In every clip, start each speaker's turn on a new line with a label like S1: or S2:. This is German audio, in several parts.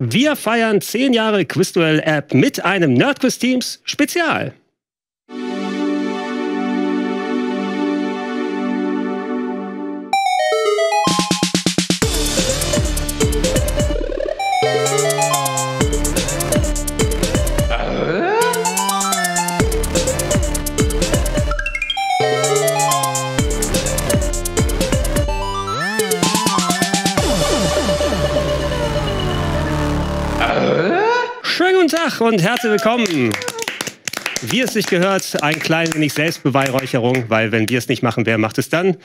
S1: Wir feiern 10 Jahre Quizduell-App mit einem Nerdquiz-Teams Spezial. Tag und herzlich willkommen. Wie es sich gehört, ein klein wenig Selbstbeweihräucherung, weil wenn wir es nicht machen, wer macht es dann?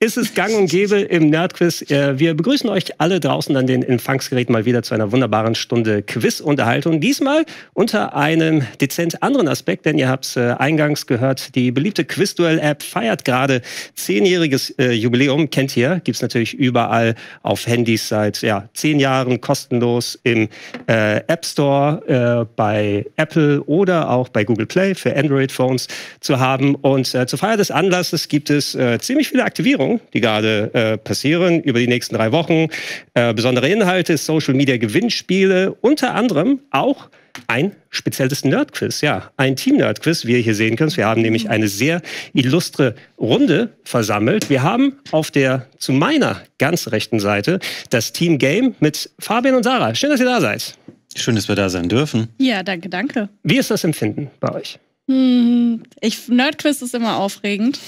S1: Ist es gang und gäbe im Nerdquiz. Äh, wir begrüßen euch alle draußen an den Empfangsgeräten mal wieder zu einer wunderbaren Stunde Quiz-Unterhaltung. Diesmal unter einem dezent anderen Aspekt, denn ihr habt es äh, eingangs gehört, die beliebte Quizduell-App feiert gerade zehnjähriges äh, Jubiläum. Kennt ihr, gibt es natürlich überall auf Handys seit ja, zehn Jahren kostenlos im äh, App Store, äh, bei Apple oder auch bei Google Play für Android-Phones zu haben. Und äh, zur Feier des Anlasses gibt es äh, ziemlich viele Aktivierungen, die gerade äh, passieren über die nächsten drei Wochen. Äh, besondere Inhalte, Social-Media-Gewinnspiele, unter anderem auch ein spezielles Nerdquiz, ja, ein Team-Nerdquiz, wie ihr hier sehen könnt. Wir haben nämlich eine sehr illustre Runde versammelt. Wir haben auf der zu meiner ganz rechten Seite das Team Game mit Fabian und Sarah. Schön, dass ihr da seid.
S2: Schön, dass wir da sein dürfen.
S3: Ja, danke, danke.
S1: Wie ist das Empfinden bei euch?
S3: Hm, ich, Nerdquiz ist immer aufregend,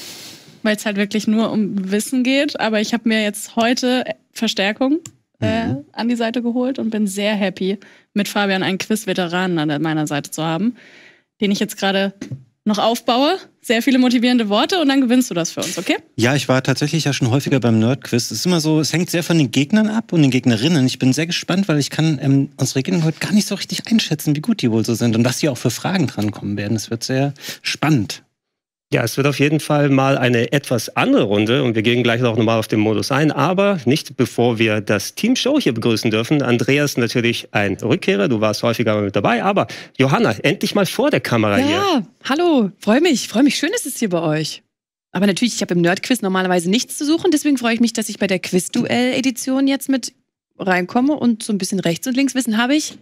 S3: weil es halt wirklich nur um Wissen geht. Aber ich habe mir jetzt heute Verstärkung äh, mhm. an die Seite geholt und bin sehr happy, mit Fabian einen Quiz-Veteranen an meiner Seite zu haben, den ich jetzt gerade noch aufbaue. Sehr viele motivierende Worte und dann gewinnst du das für uns, okay?
S2: Ja, ich war tatsächlich ja schon häufiger beim Nerdquiz. Es ist immer so, es hängt sehr von den Gegnern ab und den Gegnerinnen. Ich bin sehr gespannt, weil ich kann ähm, unsere Gegner heute gar nicht so richtig einschätzen, wie gut die wohl so sind und was sie auch für Fragen drankommen werden. Es wird sehr spannend.
S1: Ja, es wird auf jeden Fall mal eine etwas andere Runde und wir gehen gleich auch nochmal auf den Modus ein, aber nicht bevor wir das Team Show hier begrüßen dürfen. Andreas natürlich ein Rückkehrer, du warst häufiger mal mit dabei, aber Johanna, endlich mal vor der Kamera
S4: ja,
S1: hier.
S4: Ja, hallo, freue mich, freue mich, schön ist es hier bei euch. Aber natürlich, ich habe im Nerdquiz normalerweise nichts zu suchen, deswegen freue ich mich, dass ich bei der Quiz-Duell-Edition jetzt mit reinkomme und so ein bisschen rechts und links Wissen habe ich.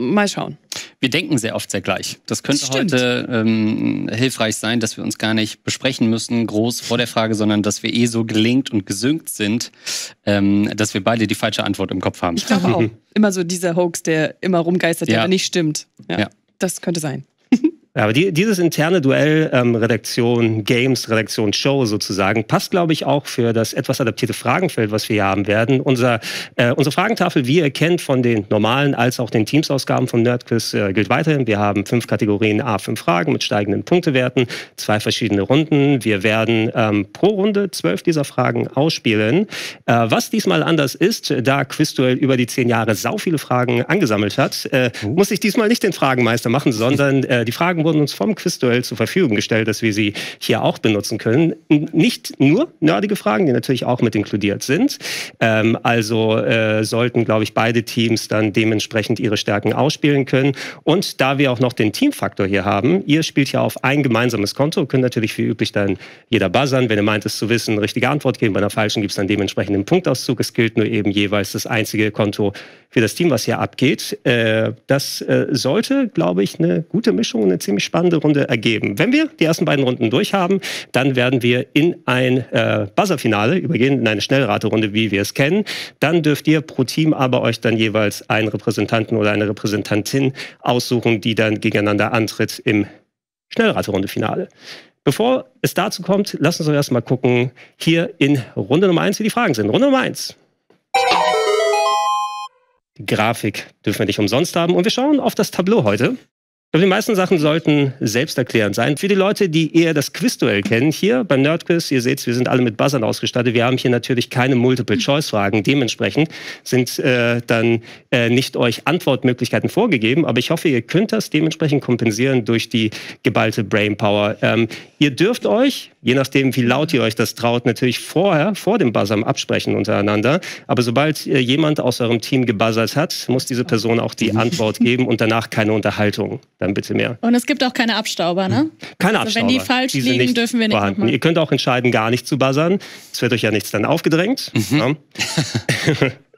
S4: Mal schauen.
S5: Wir denken sehr oft sehr gleich. Das könnte das heute ähm, hilfreich sein, dass wir uns gar nicht besprechen müssen, groß vor der Frage, sondern dass wir eh so gelingt und gesynkt sind, ähm, dass wir beide die falsche Antwort im Kopf haben.
S4: Ich glaube auch. immer so dieser Hoax, der immer rumgeistert, der ja. aber nicht stimmt. Ja, ja. Das könnte sein.
S1: Ja, aber die, dieses interne Duell ähm, Redaktion Games, Redaktion Show sozusagen passt, glaube ich, auch für das etwas adaptierte Fragenfeld, was wir hier haben werden. Unser, äh, unsere Fragentafel, wie ihr kennt, von den normalen als auch den Teamsausgaben vom Nerdquiz äh, gilt weiterhin. Wir haben fünf Kategorien A, fünf Fragen mit steigenden Punktewerten, zwei verschiedene Runden. Wir werden ähm, pro Runde zwölf dieser Fragen ausspielen. Äh, was diesmal anders ist, da Quizduell über die zehn Jahre sau viele Fragen angesammelt hat, äh, uh. muss ich diesmal nicht den Fragenmeister machen, sondern äh, die Fragen wurden uns vom Quizduell zur Verfügung gestellt, dass wir sie hier auch benutzen können. Nicht nur nerdige Fragen, die natürlich auch mit inkludiert sind. Ähm, also äh, sollten, glaube ich, beide Teams dann dementsprechend ihre Stärken ausspielen können. Und da wir auch noch den Teamfaktor hier haben, ihr spielt ja auf ein gemeinsames Konto, könnt natürlich wie üblich dann jeder buzzern, wenn ihr meint, es zu wissen, richtige Antwort geben. Bei einer falschen gibt es dann dementsprechend einen Punktauszug. Es gilt nur eben jeweils das einzige Konto für das Team, was hier abgeht. Äh, das äh, sollte, glaube ich, eine gute Mischung, eine ziemlich spannende Runde ergeben. Wenn wir die ersten beiden Runden durch haben, dann werden wir in ein äh, Buzzer-Finale übergehen, in eine Schnellraterunde, wie wir es kennen. Dann dürft ihr pro Team aber euch dann jeweils einen Repräsentanten oder eine Repräsentantin aussuchen, die dann gegeneinander antritt im Schnellraterunde-Finale. Bevor es dazu kommt, lasst uns doch erstmal gucken, hier in Runde Nummer 1, wie die Fragen sind. Runde Nummer 1. Grafik dürfen wir nicht umsonst haben. Und wir schauen auf das Tableau heute. Ich glaube, die meisten Sachen sollten selbsterklärend sein. Für die Leute, die eher das Quizduell kennen, hier beim Nerdquiz, ihr seht, wir sind alle mit Buzzern ausgestattet. Wir haben hier natürlich keine Multiple-Choice-Fragen. Dementsprechend sind äh, dann äh, nicht euch Antwortmöglichkeiten vorgegeben. Aber ich hoffe, ihr könnt das dementsprechend kompensieren durch die geballte Brainpower. Ähm, ihr dürft euch, je nachdem, wie laut ihr euch das traut, natürlich vorher, vor dem Buzzern absprechen untereinander. Aber sobald äh, jemand aus eurem Team gebuzzert hat, muss diese Person auch die Antwort geben und danach keine Unterhaltung dann bitte mehr.
S3: Und es gibt auch keine Abstauber, ne?
S1: Keine also
S3: Abstauber. Wenn die falsch die liegen, dürfen wir nicht vorhanden.
S1: Ihr könnt auch entscheiden, gar nicht zu buzzern. Es wird euch ja nichts dann aufgedrängt. Mhm. Ja.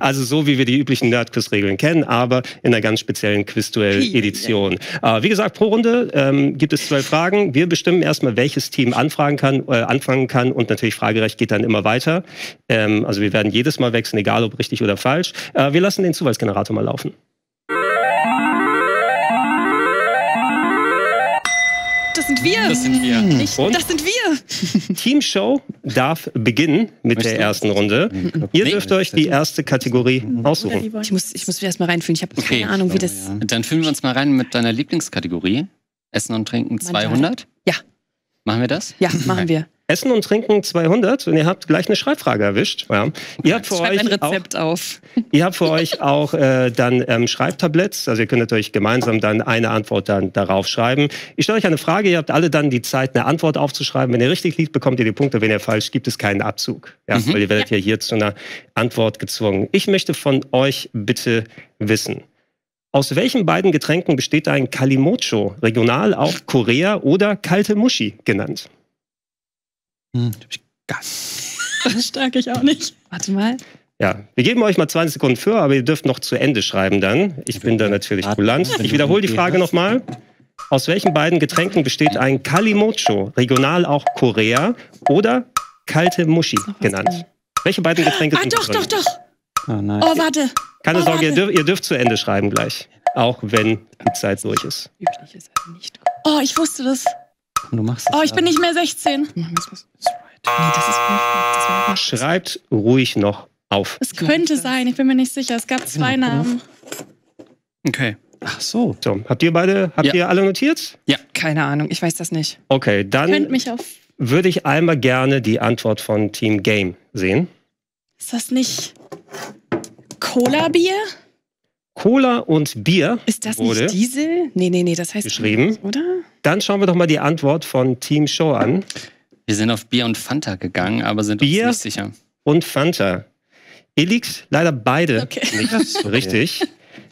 S1: Also so, wie wir die üblichen Nerdquiz-Regeln kennen, aber in einer ganz speziellen Quizduell-Edition. Äh, wie gesagt, pro Runde ähm, gibt es zwölf Fragen. Wir bestimmen erstmal, welches Team anfragen kann, äh, anfangen kann und natürlich Fragerecht geht dann immer weiter. Ähm, also wir werden jedes Mal wechseln, egal ob richtig oder falsch. Äh, wir lassen den Zufallsgenerator mal laufen.
S4: Das sind wir.
S5: Das sind wir.
S4: Ich,
S1: Und?
S4: das sind wir.
S1: Team Show darf beginnen mit
S5: Möchtest
S1: der ersten Runde. Ihr
S5: Nee.
S1: dürft euch die erste Kategorie
S3: Oder
S1: aussuchen.
S4: Ich muss, ich muss erst mal reinfühlen. Ich habe
S5: Okay.
S4: keine Ahnung, wie das.
S5: Dann fühlen wir uns mal rein mit deiner Lieblingskategorie. Essen und Trinken 200.
S4: Ja.
S5: Machen wir das?
S4: Ja, machen wir.
S1: Essen und Trinken 200 und ihr habt gleich eine Schreibfrage erwischt. Ja. Ihr habt für
S4: Schreibt ein
S1: euch auch
S4: Rezept auf.
S1: Ihr habt für euch auch äh, dann ähm, Schreibtabletts, also ihr könntet euch gemeinsam dann eine Antwort dann darauf schreiben. Ich stelle euch eine Frage, ihr habt alle dann die Zeit, eine Antwort aufzuschreiben. Wenn ihr richtig liegt, bekommt ihr die Punkte. Wenn ihr falsch, gibt es keinen Abzug. Ja,
S5: Mhm.
S1: Weil ihr werdet ja hier zu einer Antwort gezwungen. Ich möchte von euch bitte wissen, aus welchen beiden Getränken besteht ein Kalimocho, regional auch Korea oder kalte Muschi genannt?
S2: Hm, hab ich gar nicht.
S3: Das stark ich auch nicht.
S4: Warte mal.
S1: Ja, wir geben euch mal 20 Sekunden für, aber ihr dürft noch zu Ende schreiben dann. Ich bin da natürlich kulant. Ich wiederhole die Frage nochmal. Aus welchen beiden Getränken besteht ein Kalimocho, regional auch Korea oder kalte Muschi genannt? Welche beiden Getränke
S3: Ah,
S1: sind
S3: doch,
S1: drin?
S3: doch, doch.
S2: Oh nein.
S3: Oh, warte.
S1: Keine
S3: Oh,
S1: Sorge, ihr,
S3: warte.
S1: dürft, ihr dürft zu Ende schreiben gleich. Auch wenn die Zeit durch ist.
S4: Üblich ist also nicht.
S3: Oh, ich wusste das.
S2: Du machst es
S3: Oh, ich bin nicht mehr 16.
S4: Machen wir es was. Nee, das ist das war was.
S1: Schreibt ruhig noch auf.
S3: Es könnte sein, ich bin mir nicht sicher. Es gab zwei
S2: Genau?
S3: Namen.
S5: Okay.
S2: Ach so.
S1: So, habt ihr beide, habt
S5: Ja.
S1: ihr alle notiert?
S4: Keine Ahnung, ich weiß das nicht.
S1: Okay,
S3: Könnt
S1: dann
S3: mich auf.
S1: würde ich einmal gerne die Antwort von Team Game sehen.
S3: Ist das nicht Cola-Bier?
S1: Cola und Bier
S4: Ist das
S1: wurde
S4: nicht Diesel? Nee, nee, nee, das heißt.
S1: geschrieben.
S4: Oder?
S1: Dann schauen wir doch mal die Antwort von Team Show an.
S5: Wir sind auf Bier und Fanta gegangen, aber sind
S1: Bier?
S5: uns nicht sicher.
S1: Und Fanta. Ihr liegt leider beide
S3: Okay.
S1: nicht so richtig.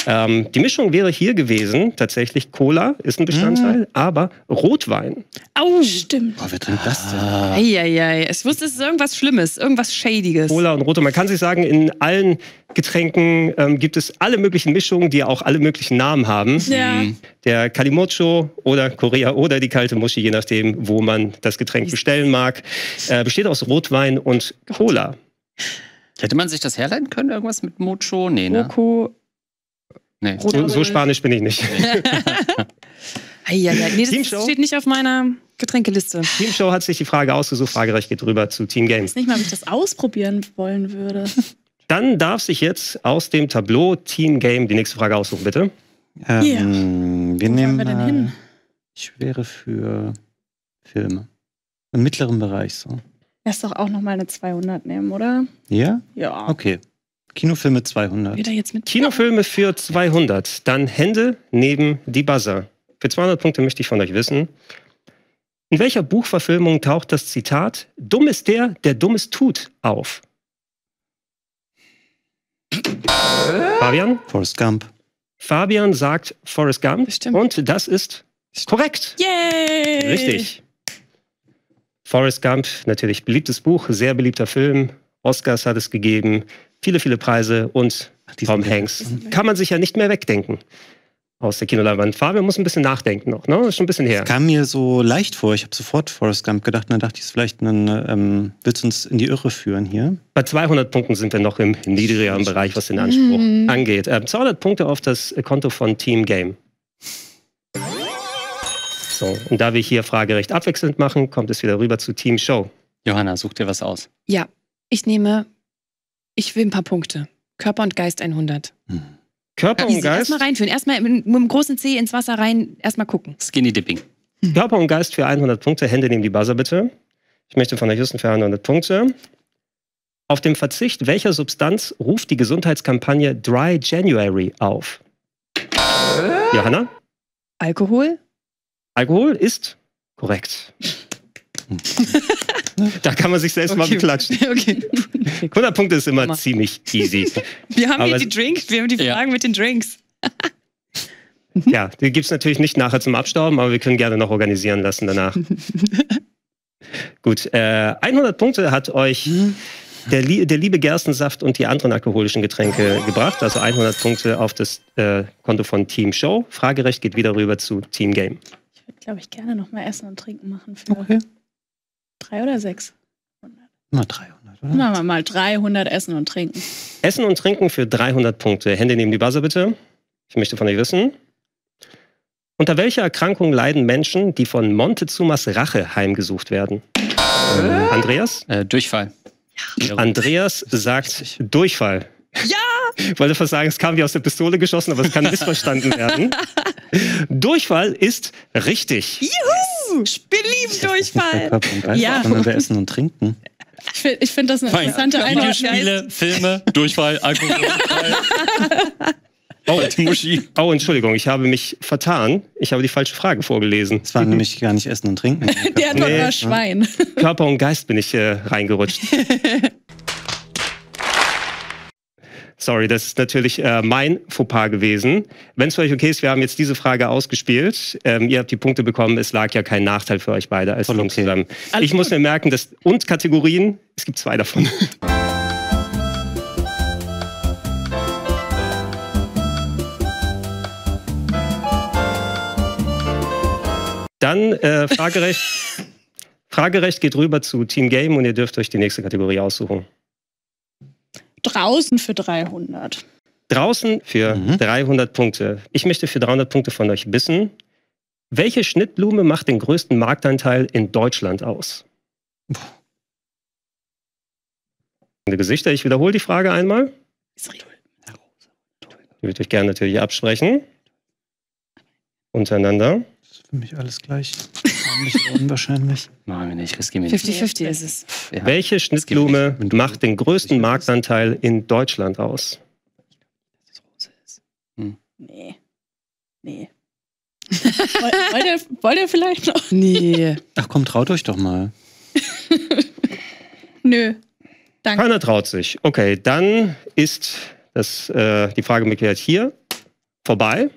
S1: Ähm, die Mischung wäre hier gewesen, tatsächlich Cola ist ein Bestandteil, aber Rotwein.
S3: Au, stimmt.
S2: Boah, wer trinkt das denn?
S4: Eieiei. Es wusste, es ist irgendwas Schlimmes, irgendwas Shadiges.
S1: Cola und Rotwein. Man kann sich sagen, in allen Getränken ähm, gibt es alle möglichen Mischungen, die auch alle möglichen Namen haben.
S3: Ja.
S5: Mhm.
S1: Der Kalimocho oder Korea oder die kalte Muschi, je nachdem, wo man das Getränk bestellen mag, äh, besteht aus Rotwein und Cola.
S5: Hätte man sich das herleiten können? Irgendwas mit Mocho? Nee, ne?
S4: Roko.
S5: Nee.
S1: So, so spanisch bin ich nicht.
S4: Eieiei. Nee,
S1: Teamshow?
S4: das steht nicht auf meiner Getränkeliste.
S1: Team Show hat sich die Frage ausgesucht, Fragerecht geht rüber zu Team Game.
S3: Ich weiß nicht mal, ob ich das ausprobieren wollen würde.
S1: Dann darf sich jetzt aus dem Tableau Team Game die nächste Frage aussuchen, bitte.
S2: Ähm, wir
S3: Wo
S2: nehmen
S3: wir denn
S2: mal,
S3: hin?
S2: Ich wäre für Filme. Im mittleren Bereich so.
S3: Lass doch auch nochmal eine 200 nehmen, oder?
S2: Ja?
S3: Ja.
S2: Okay. Kinofilme 200.
S4: Wieder jetzt mit.
S1: Kinofilme für 200. Dann Hände neben die Buzzer. Für 200 Punkte möchte ich von euch wissen. In welcher Buchverfilmung taucht das Zitat Dumm ist der, der Dummes tut auf? Fabian?
S2: Forrest Gump.
S1: Fabian sagt Forrest Gump.
S4: Das stimmt.
S1: Und das ist korrekt.
S3: Yay!
S1: Richtig. Forrest Gump, natürlich beliebtes Buch, sehr beliebter Film. Oscars hat es gegeben, viele, viele Preise und Tom Hanks. Kann man sich ja nicht mehr wegdenken aus der Kinoleinwand. Fabian muss ein bisschen nachdenken noch, ne? Ist schon ein bisschen her.
S2: Kam mir so leicht vor. Ich habe sofort Forrest Gump gedacht. Und dann dachte ich, es ist vielleicht ein, ähm, willst du uns in die Irre führen hier?
S1: Bei 200 Punkten sind wir noch im niedrigeren Bereich, was den Anspruch
S4: Mhm.
S1: angeht. Ähm, 200 Punkte auf das Konto von Team Game. So, und da wir hier Fragerecht abwechselnd machen, kommt es wieder rüber zu Team Show.
S5: Johanna, such dir was aus.
S4: Ja, ich nehme. Ich will ein paar Punkte. Körper und Geist 100.
S1: Körper und. Geist.
S4: Erstmal reinführen. Erstmal mit, mit dem großen C ins Wasser rein. Erstmal gucken.
S5: Skinny Dipping.
S1: Körper und Geist für 100 Punkte. Hände neben die Buzzer bitte. Ich möchte von der Houston für 100 Punkte. Auf dem Verzicht welcher Substanz ruft die Gesundheitskampagne Dry January auf? Johanna?
S4: Alkohol?
S1: Alkohol ist korrekt. da kann man sich selbst mal
S4: Okay.
S1: beklatschen.
S4: okay.
S1: 100 Punkte ist immer ziemlich easy.
S4: Wir haben
S1: Aber
S4: hier die Drinks. Wir haben die
S5: Ja.
S4: Fragen mit den Drinks.
S1: ja, die gibt es natürlich nicht nachher zum Abstauben, aber wir können gerne noch organisieren lassen danach. Gut, äh, 100 Punkte hat euch der, Lie der liebe Gerstensaft und die anderen alkoholischen Getränke gebracht. Also 100 Punkte auf das äh, Konto von Team Show. Fragerecht geht wieder rüber zu Team Game.
S3: Ich würde, glaube ich, gerne noch mal Essen und Trinken machen für
S2: Okay.
S3: Drei oder sechs.
S2: Mal 300, oder?
S3: Machen wir mal 300 Essen und Trinken.
S1: Essen und Trinken für 300 Punkte. Hände neben die Buzzer bitte. Ich möchte von euch wissen. Unter welcher Erkrankung leiden Menschen, die von Montezumas Rache heimgesucht werden? Ähm, Andreas?
S5: Äh, Durchfall. Ja.
S1: Andreas sagt Durchfall. Ja! Ich wollte fast sagen, es kam wie aus der Pistole geschossen, aber es kann missverstanden werden. Durchfall ist richtig.
S4: Juhu! Wir lieben
S2: Der
S4: Durchfall.
S2: Körper und Geist,
S3: Ja.
S2: sondern wir essen und trinken.
S3: Ich finde ich find das eine interessante Einordnung.
S5: Videospiele, Filme, Durchfall, Alkohol.
S1: Oh,
S5: Muschi.
S1: oh, Entschuldigung, ich habe mich vertan. Ich habe die falsche Frage vorgelesen.
S2: Es war nämlich gar nicht Essen und Trinken.
S3: Der hat doch
S1: Nee.
S3: nur Schwein.
S1: Körper und Geist bin ich äh, reingerutscht. Sorry, das ist natürlich äh, mein Fauxpas gewesen. Wenn es für euch okay ist, wir haben jetzt diese Frage ausgespielt. Ähm, ihr habt die Punkte bekommen. Es lag ja kein Nachteil für euch beide als
S2: Voll
S1: Team
S2: okay.
S1: zusammen. Ich muss mir merken, dass und Kategorien, es gibt zwei davon. Dann äh, Fragerecht. Fragerecht geht rüber zu Team Game und ihr dürft euch die nächste Kategorie aussuchen.
S3: Draußen für 300.
S1: Draußen für
S2: Mhm.
S1: 300 Punkte. Ich möchte für 300 Punkte von euch wissen, welche Schnittblume macht den größten Marktanteil in Deutschland aus? Die Gesichter, ich wiederhole die Frage einmal. Ich würde euch gerne natürlich absprechen. Untereinander.
S2: Für mich alles gleich. Nicht unwahrscheinlich.
S5: Machen wir nicht, riskieren wir nicht.
S4: 50-50 ist es.
S5: Ja.
S1: Welche Schnittblume macht den größten Marktanteil in Deutschland aus?
S3: Nee. Nee. Woll- wollt, ihr, wollt ihr vielleicht noch?
S4: Nee.
S2: Ach komm, traut euch doch mal.
S3: Nö. Danke.
S1: Keiner traut sich. Okay, dann ist das, äh, die Frage geklärt hier vorbei.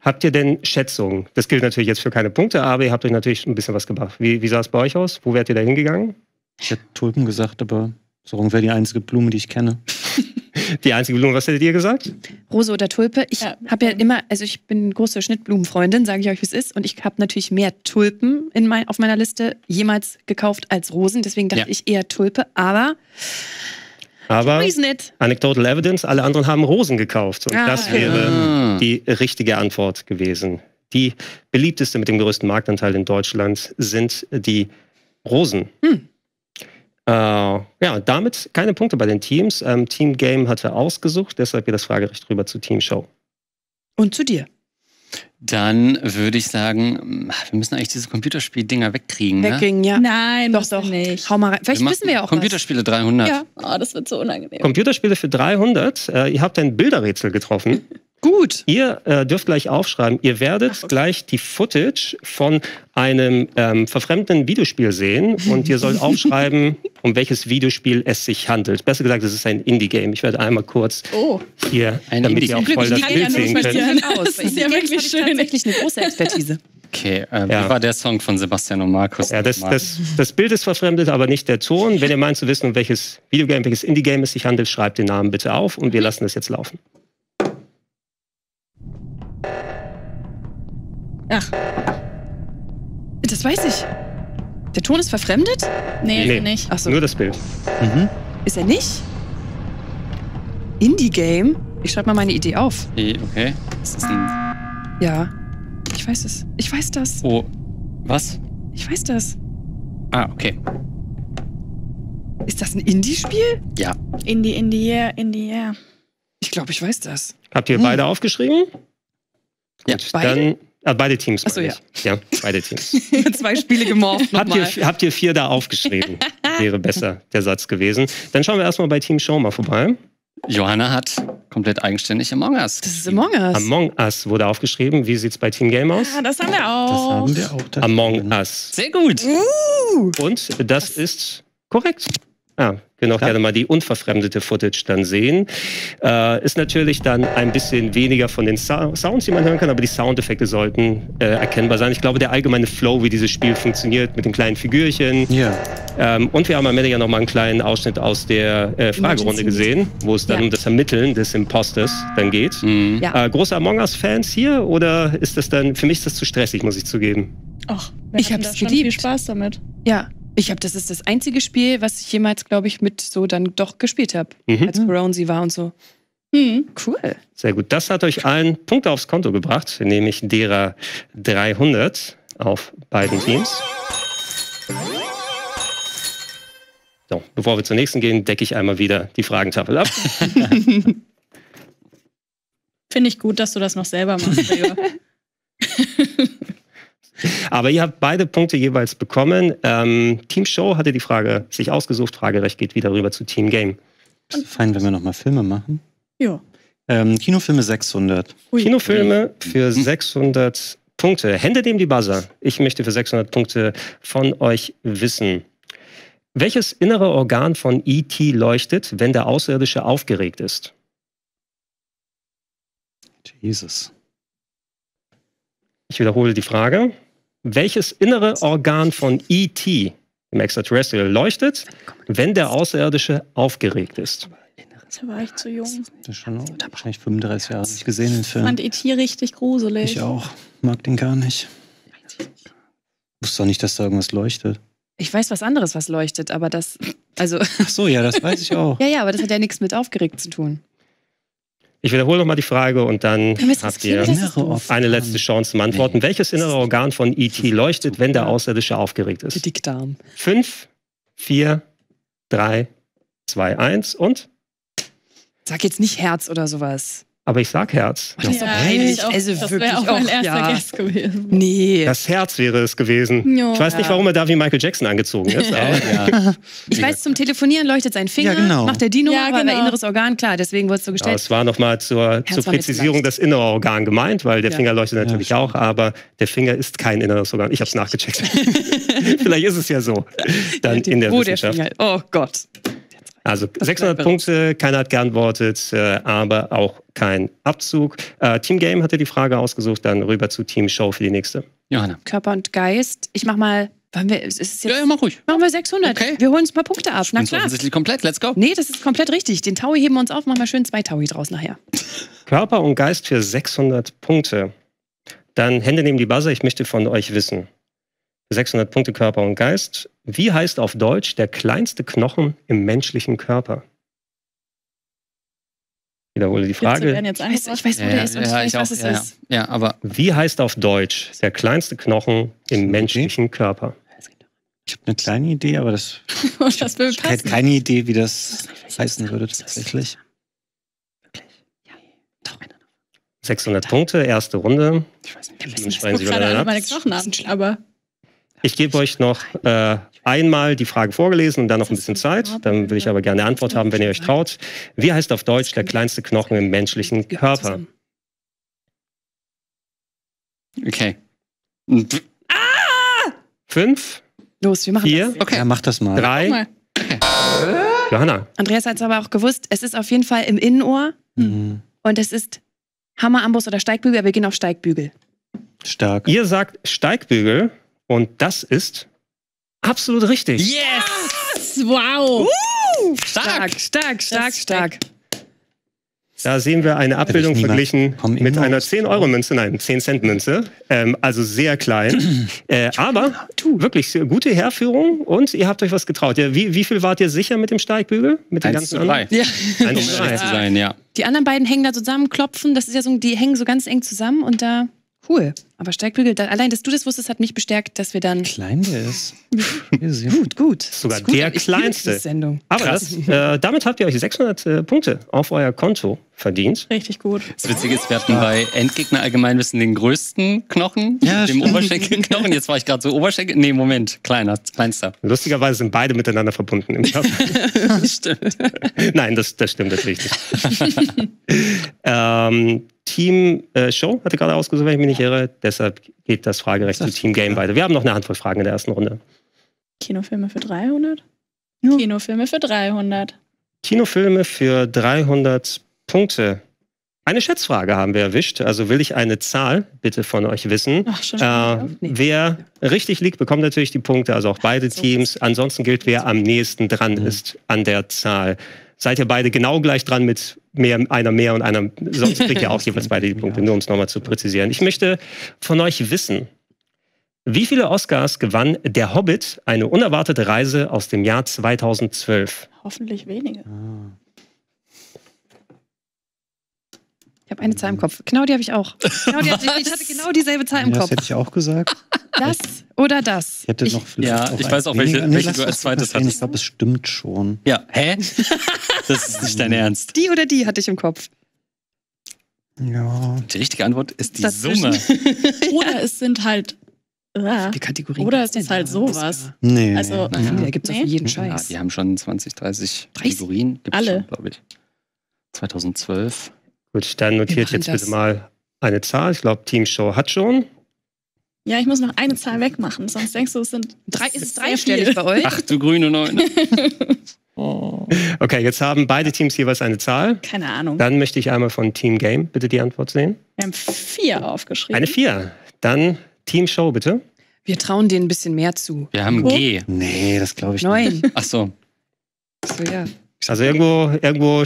S1: Habt ihr denn Schätzungen? Das gilt natürlich jetzt für keine Punkte, aber ihr habt euch natürlich ein bisschen was gebracht. Wie, wie sah es bei euch aus? Wo wärt ihr da hingegangen?
S2: Ich hätte Tulpen gesagt, aber so wäre die einzige Blume, die ich kenne.
S1: Die einzige Blume, was hättet ihr gesagt?
S4: Rose oder Tulpe. Ich
S3: Ja.
S4: habe ja immer, also ich bin große Schnittblumenfreundin, sage ich euch, wie es ist. Und ich habe natürlich mehr Tulpen in mein, auf meiner Liste jemals gekauft als Rosen. Deswegen dachte
S5: Ja.
S4: ich eher Tulpe. Aber
S1: Aber. Anecdotal Evidence, alle anderen haben Rosen gekauft. Und
S4: Ah,
S1: das wäre
S5: Ah.
S1: die richtige Antwort gewesen. Die beliebteste mit dem größten Marktanteil in Deutschland sind die Rosen.
S4: Hm.
S1: Äh, ja, damit keine Punkte bei den Teams. Ähm, Team Game hatte ausgesucht, deshalb geht das Fragerecht rüber zu Team Show.
S4: Und zu dir.
S5: Dann würde ich sagen, wir müssen eigentlich diese Computerspiel-Dinger wegkriegen. Ne?
S4: Weggingen, ja.
S3: Nein,
S4: Doch, doch.
S3: nicht.
S4: Hau mal rein. Vielleicht
S5: machen
S4: wissen wir ja auch
S5: Computerspiele 300.
S4: was. Ja,
S3: Oh, das wird so unangenehm.
S1: Computerspiele für 300. Äh, ihr habt ein Bilderrätsel getroffen.
S4: gut.
S1: Ihr äh, dürft gleich aufschreiben. Ihr werdet
S3: Ach, okay.
S1: gleich die Footage von einem ähm, verfremdeten Videospiel sehen und ihr sollt aufschreiben, um welches Videospiel es sich handelt. Besser gesagt, es ist ein Indie-Game. Ich werde einmal kurz
S3: Oh,
S1: hier,
S5: Ein
S1: damit ihr auch voll das Bild sehen könnt.
S4: aus.
S3: Das ist ja wirklich schön.
S4: Tatsächlich eine große Expertise.
S5: Okay, äh,
S1: Ja.
S5: wie war der Song von Sebastian und Markus?
S1: Ja, das, das, das Bild ist verfremdet, aber nicht der Ton. Wenn ihr meint zu wissen, um welches Videogame, welches Indie-Game es sich handelt, schreibt den Namen bitte auf und wir lassen das jetzt laufen.
S3: ach,
S4: Das weiß ich. Der Ton ist verfremdet?
S3: nee,
S1: Nee.
S3: nicht.
S4: Ach so.
S1: Nur das Bild.
S2: Mhm.
S4: Ist er nicht? Indie-Game? Ich schreibe mal meine Idee auf.
S5: Okay, okay. Das ist ein.
S4: Ja. Ich weiß es. Ich weiß das.
S5: Oh, was?
S4: Ich weiß das.
S5: Ah, okay.
S4: Ist das ein Indie-Spiel?
S5: Ja.
S3: Indie, Indie, yeah, Indie, yeah.
S4: Ich glaube, ich weiß das.
S1: Habt ihr
S4: Hm.
S1: beide aufgeschrieben?
S5: Ja.
S1: Gut,
S4: Beide?
S1: dann. Ah, beide Teams.
S4: Ach so,
S1: meine ich. ja. beide Teams.
S4: Zwei Spiele gemorpht
S1: habt, ihr, habt ihr vier da aufgeschrieben? Wäre besser der Satz gewesen. Dann schauen wir erstmal bei Team Show mal vorbei.
S5: Johanna hat komplett eigenständig Among Us.
S4: Das ist Among Us.
S1: Among Us wurde aufgeschrieben. Wie sieht's bei Team Game aus?
S3: Ah, das haben wir
S2: Das
S3: auch.
S2: haben wir auch.
S1: Among. Us.
S5: Sehr gut.
S1: Und das ist korrekt. Ja, können auch
S2: Klar.
S1: gerne mal die unverfremdete Footage dann sehen. Äh, ist natürlich dann ein bisschen weniger von den Sou- Sounds, die man hören kann, aber die Soundeffekte sollten äh, erkennbar sein. Ich glaube, der allgemeine Flow, wie dieses Spiel funktioniert mit den kleinen Figürchen.
S2: Ja.
S1: Ähm, und wir haben am Ende ja noch mal einen kleinen Ausschnitt aus der äh, Fragerunde gesehen, wo es dann
S4: Ja.
S1: um das Ermitteln des Imposters dann geht.
S5: Mhm.
S4: Ja.
S1: Äh, große Among Us-Fans hier oder ist das dann, für mich ist das zu stressig, muss ich zugeben.
S3: Ach,
S4: Ich
S3: da schon
S4: geliebt.
S3: viel Spaß damit.
S4: Ja, ich habe, das ist das einzige Spiel, was ich jemals, glaube ich, mit so dann doch gespielt habe,
S1: Mhm.
S4: als Groundsy war und so.
S3: Hm.
S4: Cool.
S1: Sehr gut. Das hat euch allen Punkte aufs Konto gebracht, nämlich derer 300 auf beiden Teams. So, bevor wir zur nächsten gehen, decke ich einmal wieder die Fragentafel ab.
S3: Finde ich gut, dass du das noch selber machst.
S1: Aber ihr habt beide Punkte jeweils bekommen. Ähm, Team Show hatte die Frage sich ausgesucht. Fragerecht geht wieder rüber zu Team Game.
S2: Ist fein, wenn wir nochmal Filme machen.
S3: jo.
S2: Ähm, Kinofilme 600.
S3: Ui.
S1: Kinofilme für 600 Punkte. Hände dem die Buzzer. Ich möchte für 600 Punkte von euch wissen. Welches innere Organ von E.T. leuchtet, wenn der Außerirdische aufgeregt ist?
S2: Jesus.
S1: Ich wiederhole die Frage. Welches innere Organ von E.T. im Extraterrestrial leuchtet, wenn der Außerirdische aufgeregt ist?
S3: Da war ich zu jung.
S2: Das ist schon wahrscheinlich 35 Jahre nicht gesehen, den
S3: Ich
S2: Film.
S3: fand E.T. richtig gruselig.
S2: Ich auch. Mag den gar nicht. Wusste doch nicht, dass da irgendwas leuchtet.
S4: Ich weiß was anderes, was leuchtet, aber das, also,
S2: Ach so, ja, das weiß ich auch.
S4: ja, ja, aber das hat ja nichts mit aufgeregt zu tun.
S1: Ich wiederhole nochmal die Frage und dann habt ihr eine letzte Chance zum Antworten. Welches innere Organ von E.T. leuchtet, wenn der Außerirdische aufgeregt
S4: Der
S1: ist?
S4: Dickdarm.
S1: Fünf, vier, drei, zwei, eins und?
S4: Sag jetzt nicht Herz oder sowas.
S1: Aber ich sag Herz.
S4: Ach, das ist doch
S3: ja, auch,
S4: Also
S3: das
S4: wirklich
S3: wäre auch mein
S4: auch,
S3: erster
S4: ja.
S3: Guess gewesen.
S4: Nee.
S1: Das Herz wäre es gewesen.
S3: Jo.
S1: Ich weiß nicht,
S4: Ja.
S1: warum er da wie Michael Jackson angezogen ist. Aber
S5: Ja.
S4: Ich weiß, zum Telefonieren leuchtet sein Finger,
S2: Ja, genau.
S4: macht der Dino,
S3: Ja,
S4: aber
S3: genau.
S4: inneres Organ, klar, deswegen wurde es so gestellt.
S1: es war nochmal zur, zur Präzisierung das innere Organ gemeint, weil der
S4: Ja.
S1: Finger leuchtet
S2: Ja,
S1: natürlich auch, aber der Finger ist kein inneres Organ. Ich habe es nachgecheckt. Vielleicht ist es ja so. Dann in der
S4: der
S1: Wissenschaft.
S4: Finger. Oh Gott.
S1: Also 600
S4: bleibt
S1: Punkte, keiner hat geantwortet, äh, aber auch kein Abzug. Äh, Team Game hatte die Frage ausgesucht, dann rüber zu Team Show für die nächste.
S5: Johanna.
S4: Körper und Geist. Ich mach mal, wollen wir, es ist jetzt,
S5: Ja, ja, mach ruhig.
S4: machen wir 600.
S5: Okay.
S4: Wir holen uns ein paar Punkte ab. Na klar.
S5: offensichtlich komplett. Let's go.
S4: Nee, das ist komplett richtig. Den Taui heben wir uns auf, machen wir schön zwei Taui draus nachher.
S1: Körper und Geist für 600 Punkte. Dann Hände neben die Buzzer, ich möchte von euch wissen. 600 Punkte Körper und Geist. Wie heißt auf Deutsch der kleinste Knochen im menschlichen Körper? Ich wiederhole die Frage.
S4: Ich weiß, ich weiß wo der ist und ich weiß, was
S5: auch,
S4: es
S5: ja,
S4: ist.
S5: Ja, ja aber
S1: Wie heißt auf Deutsch der kleinste Knochen im menschlichen Körper?
S2: Ich habe eine kleine Idee, aber das
S3: das
S2: ich hätte
S3: passen.
S2: keine Idee, wie das heißen würde tatsächlich.
S1: 600 Punkte, erste Runde.
S5: ich weiß nicht.
S1: Teams
S3: Ich guck
S1: sich
S3: gerade meine. Knochen an, aber
S1: Ich gebe euch noch äh, einmal die Frage vorgelesen und dann noch ein bisschen Zeit. Dann will ich aber gerne eine Antwort haben, wenn ihr euch traut. Wie heißt auf Deutsch der kleinste Knochen im menschlichen Körper?
S5: Okay.
S1: Fünf,
S4: Los, wir machen
S1: vier,
S4: das.
S5: Okay.
S2: Ja, mach das mal.
S1: drei.
S3: mal.
S1: Johanna,
S4: Andreas hat es aber auch gewusst, es ist auf jeden Fall im Innenohr
S2: Mhm.
S4: und es ist Hammer, Amboss oder Steigbügel, aber wir gehen auf Steigbügel.
S2: Stark.
S1: ihr sagt Steigbügel und das ist absolut richtig.
S5: Yes!
S3: Wow.
S4: Stark, stark, stark,
S3: Respekt.
S4: stark.
S1: Da sehen wir eine Abbildung verglichen mit einer
S2: aus-
S1: 10-Euro-Münze, nein, 10-Cent-Münze. Ähm, also sehr klein. äh, aber wirklich gute Herführung und ihr habt euch was getraut. Ja, wie, wie viel wart ihr sicher mit dem Steigbügel? Mit den ganzen
S5: zu drei.
S1: anderen?
S4: Ja.
S1: Eins
S5: Um
S1: zu
S5: ehrlich
S1: drei.
S5: zu sein, ja.
S4: Die anderen beiden hängen da zusammen, klopfen, das ist ja so, die hängen so ganz eng zusammen und da, cool. Aber Steigbügel, da, allein, dass du das wusstest, hat mich bestärkt, dass wir dann,
S2: Klein der ist.
S4: Gut, gut.
S1: Sogar
S4: Ist gut.
S1: der kleinste.
S4: Sendung.
S1: Aber das, äh, damit habt ihr euch 600 äh, Punkte auf euer Konto verdient.
S3: Richtig gut.
S5: Das Witzige ist, wir hatten bei Endgegner Allgemeinwissen den größten Knochen,
S2: Ja,
S5: dem
S2: stimmt.
S5: Oberschenkelknochen. Jetzt war ich gerade so Oberschenkel. Nee, Moment, kleiner, kleinster.
S1: Lustigerweise sind beide miteinander verbunden im Körper.
S5: Stimmt.
S1: Nein, das, das stimmt natürlich nicht. ähm, Team äh, Show hatte gerade ausgesucht, wenn ich mich nicht irre. Deshalb geht das Fragerecht zu
S2: Das-
S1: Team Game weiter. Wir haben noch eine Handvoll Fragen in der ersten Runde.
S3: Kinofilme für 300? Kinofilme für 300.
S1: Kinofilme für 300 Punkte. Eine Schätzfrage haben wir erwischt. Also will ich eine Zahl bitte von euch wissen.
S3: Ach, schon.
S1: Äh,
S4: Nee.
S1: wer richtig liegt, bekommt natürlich die Punkte, also auch beide Teams. Ansonsten gilt, wer am nächsten dran ist an der Zahl. Seid ihr beide genau gleich dran mit mehr, einer mehr und einer, sonst kriegt ihr auch jeweils beide die Punkte, nur um es nochmal zu präzisieren. Ich möchte von euch wissen, wie viele Oscars gewann Der Hobbit, eine unerwartete Reise aus dem Jahr 2012?
S3: Hoffentlich wenige.
S4: Ich habe eine Zahl im Kopf. Genau die habe ich auch. Genau die ich hatte genau dieselbe Zahl im
S2: Ja, das
S4: Kopf.
S2: hätte ich auch gesagt.
S4: Das oder das?
S2: Ich hätte
S4: Ich-
S2: noch vielleicht
S5: Ja, ich weiß auch, welche-
S2: weniger- Nee,
S5: welche du als
S2: das
S5: zweites
S2: stehen. Ich
S5: hattest.
S2: glaube, es stimmt schon.
S5: Ja, hä? Das ist nicht dein Ernst.
S4: Die oder die hatte ich im Kopf.
S2: Ja.
S5: Die richtige Antwort ist die
S4: Dazwischen.
S5: Summe.
S3: Oder es sind halt. Ah,
S4: Die Kategorien.
S3: Oder es ist halt sowas.
S2: Nee.
S3: Also-.
S5: Naja.
S4: Da gibt es
S3: Nee.
S4: für jeden
S5: Ja,
S4: Scheiß.
S5: die haben schon 20, 30
S4: 30?
S5: Kategorien. Gibt's
S3: Alle.
S5: glaube ich. 2012.
S1: Gut, dann notiert jetzt
S4: das.
S1: bitte mal eine Zahl. Ich glaube, Team Show hat schon.
S3: ja, ich muss noch eine Zahl wegmachen, sonst denkst du, es sind.
S4: Drei, ist es dreistellig bei euch?
S5: Ach du grüne Neune.
S1: Okay, jetzt haben beide Teams jeweils eine Zahl.
S3: Keine Ahnung.
S1: Dann möchte ich einmal von Team Game bitte die Antwort sehen.
S3: Wir haben vier aufgeschrieben.
S1: Eine 4. Dann Team Show bitte.
S4: Wir trauen denen ein bisschen mehr zu.
S5: Wir haben
S3: Wo?
S5: G.
S2: Nee, das glaube ich nicht.
S4: Neun.
S5: Ach so.
S4: So, ja.
S1: Also irgendwo, irgendwo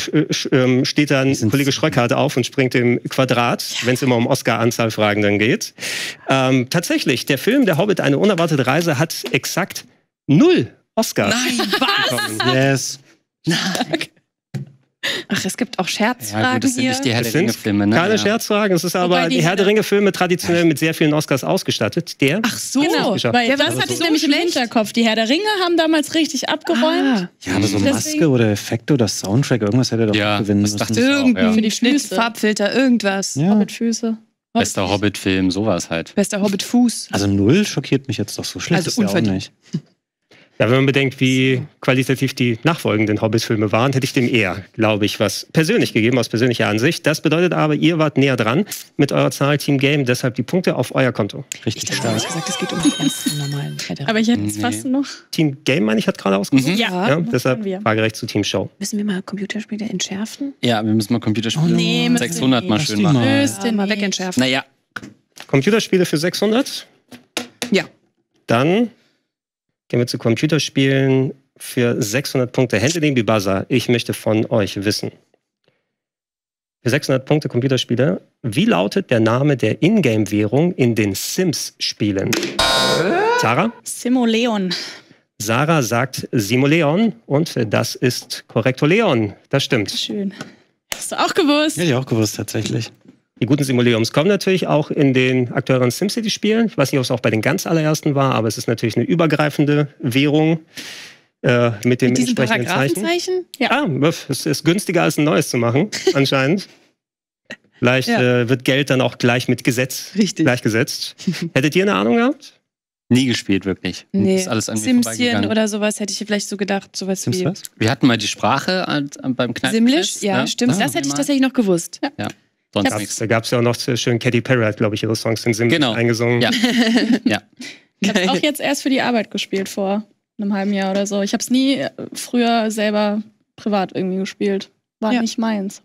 S1: ähm, steht dann Kollege Schröckert auf und springt im Quadrat, wenn es immer um Oscar-Anzahlfragen dann geht. Ähm, tatsächlich, der Film Der Hobbit, eine unerwartete Reise, hat exakt null Oscars.
S5: Nein, was?
S2: Yes.
S4: Ach, es gibt auch
S5: Ja,
S4: Scherzfragen
S5: gut, das sind
S4: hier.
S5: nicht die Herr der Ringe-Filme, ne?
S1: Keine
S5: ja.
S1: Scherzfragen, es ist aber
S3: Wobei die
S1: die Herr der Ringe-Filme traditionell mit sehr vielen Oscars ausgestattet. Der
S4: Ach so.
S3: Genau, weil das
S4: so
S3: hatte ich
S4: so
S3: nämlich im
S4: schlecht.
S3: Hinterkopf. Die Herr der Ringe haben damals richtig abgeräumt.
S4: Ah,
S2: Ja, aber so
S3: Deswegen-
S2: Maske oder Effekte oder Soundtrack, irgendwas hätte er doch
S5: Ja,
S2: gewinnen müssen.
S5: dachte ich auch.
S4: irgendein
S5: ja.
S3: Für die
S4: Schnitt. Farbfilter, irgendwas.
S2: Ja.
S3: Mit Füße.
S5: Bester Hobbit-Film, sowas halt.
S4: Bester Hobbit-Fuß.
S2: Also null schockiert mich jetzt doch so schlecht.
S4: Also
S2: ist ja auch
S4: unverdient.
S1: Ja, wenn man bedenkt, wie qualitativ die nachfolgenden Hobbit-Filme waren, hätte ich dem eher, glaube ich, was persönlich gegeben, aus persönlicher Ansicht. Das bedeutet aber, ihr wart näher dran mit eurer Zahl Team Game, deshalb die Punkte auf euer Konto.
S2: Richtig
S4: Ich
S2: stark.
S4: ehrlich gesagt, es geht um die ersten normalen. Der
S3: Aber ich hätte es
S5: Nee.
S3: fast noch.
S1: Team Game, meine ich, hat gerade ausgesucht.
S5: Mhm.
S3: Ja,
S1: Ja, deshalb fragerecht zu Team Show.
S4: Müssen wir mal Computerspiele entschärfen?
S5: Ja, wir müssen mal Computerspiele
S2: Oh,
S3: Nee, müssen wir
S5: 600 mal
S3: nicht.
S5: schön machen.
S2: mal.
S3: Den
S4: mal wegentschärfen.
S5: Naja,
S1: Computerspiele für 600.
S4: Ja.
S1: Dann gehen wir zu Computerspielen für 600 Punkte. Hände neben die Buzzer. Ich möchte von euch wissen. Für 600 Punkte Computerspiele, wie lautet der Name der Ingame-Währung in den Sims-Spielen? Sarah?
S3: Simoleon.
S1: Sarah sagt Simoleon und das ist korrekto Leon. Das stimmt.
S3: Schön. Hast du auch gewusst?
S2: Hätte ich auch gewusst, tatsächlich.
S1: Die guten Simoleums kommen natürlich auch in den aktuellen SimCity-Spielen. Ich weiß nicht, ob es auch bei den ganz allerersten war, aber es ist natürlich eine übergreifende Währung äh, mit dem
S4: Mit
S1: entsprechenden Zeichen. Ja, es ist günstiger als ein neues zu machen, anscheinend. Vielleicht
S4: Ja.
S1: äh, wird Geld dann auch gleich mit Gesetz
S4: Richtig.
S1: gleichgesetzt. Hättet ihr eine Ahnung gehabt?
S5: nie gespielt, wirklich.
S4: Nee,
S5: Ist alles an
S4: Simschen oder sowas hätte ich vielleicht so gedacht. Sowas
S2: Sims
S4: wie
S2: was?
S5: Wir hatten mal die Sprache an, an, beim Kneipen.
S4: Simlish? Ja, stimmt.
S5: Ah,
S4: das hätte ich tatsächlich noch gewusst.
S5: Sonst
S3: Ja.
S5: Nichts.
S1: Da gab es ja auch noch so schön, Katy Perry hat, glaube ich, ihre Songs in Sim
S5: Genau.
S1: eingesungen.
S5: Ja. ja.
S3: Ich habe auch jetzt erst für die Arbeit gespielt vor einem halben Jahr oder so. Ich habe es nie äh, früher selber privat irgendwie gespielt. War
S4: Ja.
S3: nicht meins.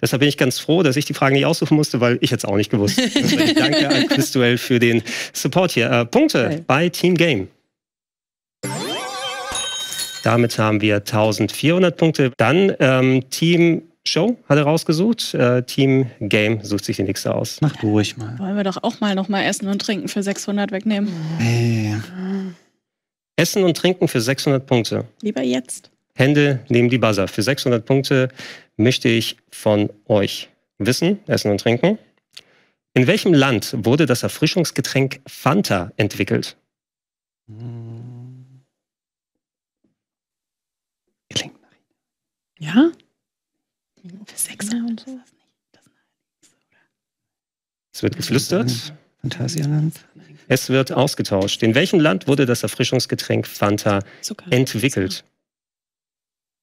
S1: Deshalb bin ich ganz froh, dass ich die Fragen nicht aussuchen musste, weil ich jetzt auch nicht gewusst. Deswegen Danke an Quizduell für den Support hier. Äh, Punkte
S4: Geil.
S1: bei Team Game. Damit haben wir 1400 Punkte. Dann ähm, Team Show hat er rausgesucht. Äh, Team Game sucht sich die nächste aus.
S2: Mach du ruhig mal.
S3: Wollen wir doch auch mal noch mal Essen und Trinken für 600 wegnehmen.
S2: Hey.
S1: Essen und Trinken für 600 Punkte.
S3: Lieber jetzt.
S1: Hände neben die Buzzer. Für 600 Punkte möchte ich von euch wissen, Essen und Trinken. In welchem Land wurde das Erfrischungsgetränk Fanta entwickelt?
S5: Klingt nach.
S4: Ja?
S3: Für 600.
S1: Es wird geflüstert.
S2: Phantasialand.
S1: Es wird ausgetauscht. In welchem Land wurde das Erfrischungsgetränk Fanta
S4: Zucker.
S1: entwickelt?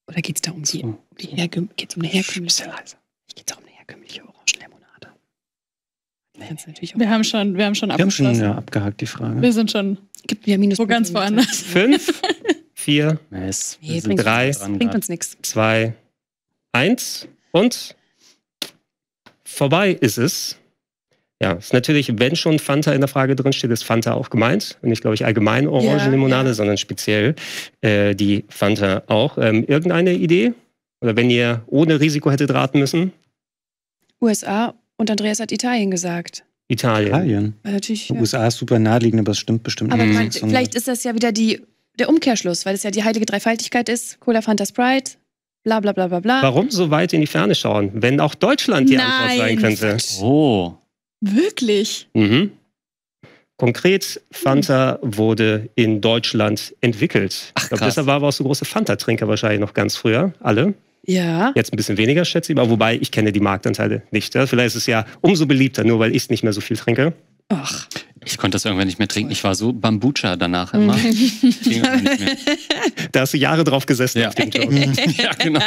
S4: Oder geht es da um die,
S5: So.
S4: die Herküm geht's um eine herkömmliche? Geht es um eine herkömmliche Orangenlimonade? Natürlich.
S3: Wir haben schon, wir haben schon
S2: Wir haben schon
S3: abgeschlossen.
S2: ja, abgehakt, die Frage.
S3: Wir sind schon
S4: Gibt ja Minus
S3: wo ganz woanders.
S1: Fünf, vier,
S5: Yes.
S4: Nee,
S5: Wir
S4: bringt,
S1: drei,
S4: bringt uns nichts.
S1: zwei, eins und vorbei ist es. Ja, ist natürlich, wenn schon Fanta in der Frage drin steht, ist Fanta auch gemeint. Und nicht, glaube ich, allgemein Orangenlimonade,
S4: ja.
S1: sondern speziell äh, die Fanta auch. Ähm, irgendeine Idee? Oder wenn ihr ohne Risiko hättet raten müssen?
S4: USA und Andreas hat Italien gesagt.
S1: Italien.
S2: Italien.
S4: Weil natürlich. Ja.
S2: USA ist super naheliegend, aber es stimmt bestimmt
S4: Aber
S2: nicht. eine-
S4: vielleicht ist das ja wieder die, der Umkehrschluss, weil es ja die heilige Dreifaltigkeit ist. Cola, Fanta, Sprite, bla bla bla bla bla.
S1: Warum so weit in die Ferne schauen, wenn auch Deutschland die Antwort sein
S3: Nein.
S1: könnte?
S5: Oh.
S3: Wirklich?
S1: Mhm. Konkret, Fanta wurde in Deutschland entwickelt.
S5: Ach,
S1: ich glaube,
S5: krass.
S1: deshalb waren wir auch so große Fanta-Trinker wahrscheinlich noch ganz früher, alle.
S4: Ja.
S1: Jetzt ein bisschen weniger, schätze ich, aber wobei ich kenne die Marktanteile nicht. Ja? Vielleicht ist es ja umso beliebter, nur weil ich nicht mehr so viel trinke.
S4: Ach.
S5: Ich konnte das irgendwann nicht mehr trinken. Ich war so Bambucha danach immer. Ging irgendwann nicht mehr.
S1: Da hast du Jahre drauf gesessen
S5: Ja.
S1: auf dem Joke.
S5: ja, genau.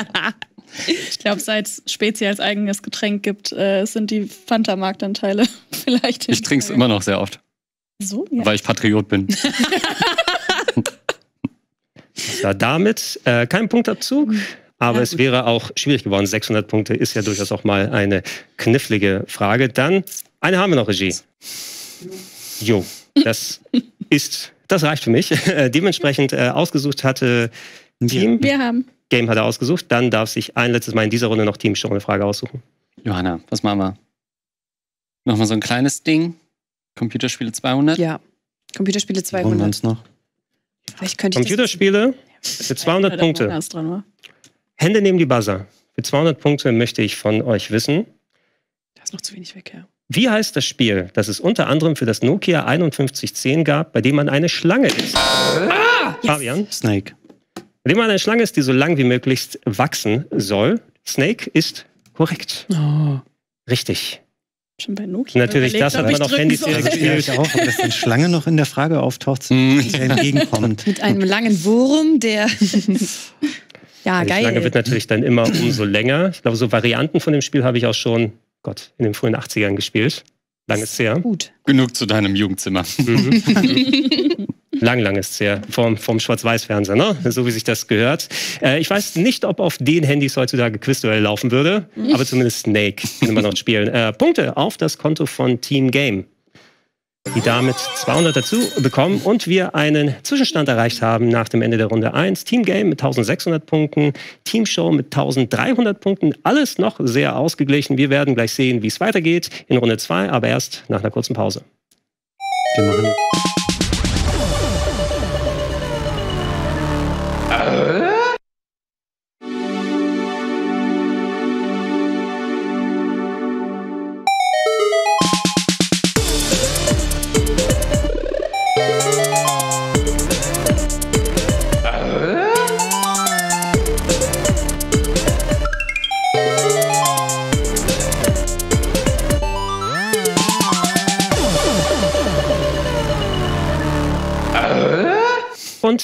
S3: Ich glaube, seit es Spezi als eigenes Getränk gibt, äh, sind die Fanta-Marktanteile vielleicht.
S5: Ich trinke es immer noch sehr oft,
S3: So? Ja.
S5: weil ich Patriot bin.
S1: Ja, damit äh, kein Punktabzug. Aber
S4: Ja,
S1: es wäre auch schwierig geworden. 600 Punkte ist ja durchaus auch mal eine knifflige Frage. Dann, eine haben wir noch, Regie. Jo, das ist, das reicht für mich. Äh, dementsprechend äh, ausgesucht hatte Team.
S3: Wir haben.
S1: Game hat er ausgesucht. Dann darf sich ein letztes Mal in dieser Runde noch Team Show eine Frage aussuchen.
S5: Johanna, was machen wir? Nochmal so ein kleines Ding. Computerspiele 200.
S4: Ja. Computerspiele
S2: Brauchen wir
S4: 200.
S2: uns noch?
S4: Vielleicht könnte ich
S1: Computerspiele für 200
S3: Der
S1: Punkte.
S3: Dran.
S1: Hände neben die Buzzer. Für 200 Punkte möchte ich von euch wissen,
S4: Das, da ist noch zu wenig weg, ja.
S1: Wie heißt das Spiel, das es unter anderem für das Nokia 5110 gab, bei dem man eine Schlange ist? Fabian?
S2: Snake.
S1: Bei dem man eine Schlange ist, die so lang wie möglichst wachsen soll. Snake ist korrekt.
S4: Oh.
S1: Richtig.
S3: Schon bei Nokia.
S1: Natürlich,
S3: überlegt,
S1: das hat
S3: ob
S1: man auf Handys
S3: soll.
S2: ich auch, aber dass dann Schlange noch in der Frage auftaucht,
S5: Mhm.
S2: sehr entgegenkommend.
S4: Mit einem langen Wurm, der. ja,
S1: Die
S4: geil.
S1: Schlange wird natürlich dann immer umso länger. Ich glaube, so Varianten von dem Spiel habe ich auch schon, Gott, in den frühen 80ern gespielt. Lang ist her.
S4: Gut.
S5: Genug zu deinem Jugendzimmer.
S1: Mhm. lang, lang ist her. Vom, vom Schwarz-Weiß-Fernseher, ne? So wie sich das gehört. Äh, ich weiß nicht, ob auf den Handys heutzutage Quizduell laufen würde, aber zumindest Snake kann man noch spielen. Äh, Punkte auf das Konto von Team Game. Die damit 200 dazu bekommen und wir einen Zwischenstand erreicht haben nach dem Ende der Runde 1. Team Game mit 1600 Punkten, Team Show mit 1300 Punkten. Alles noch sehr ausgeglichen. Wir werden gleich sehen, wie es weitergeht in Runde 2, aber erst nach einer kurzen Pause.
S2: Wir machen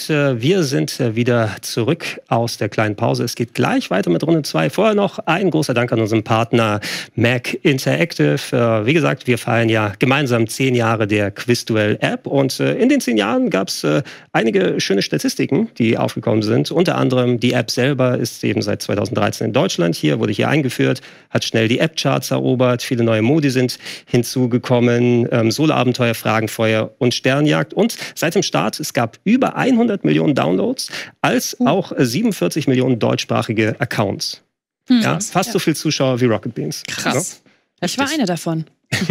S1: Und äh, wir sind äh, wieder zurück aus der kleinen Pause. Es geht gleich weiter mit Runde 2. Vorher noch ein großer Dank an unseren Partner Mac Interactive. Äh, wie gesagt, wir feiern ja gemeinsam zehn Jahre der Quizduell-App. Und äh, in den zehn Jahren gab es äh, einige schöne Statistiken, die aufgekommen sind. Unter anderem die App selber ist eben seit 2013 in Deutschland hier, wurde hier eingeführt, hat schnell die App-Charts erobert. Viele neue Modi sind hinzugekommen. Ähm, Solo-Abenteuer, Fragenfeuer und Sternjagd. Und seit dem Start, es gab über 100 Millionen Downloads, als auch äh, 47 Millionen deutschsprachige Accounts.
S3: Hm.
S1: Ja, fast so viel Zuschauer wie Rocket Beans.
S5: Krass.
S4: Ich war einer davon.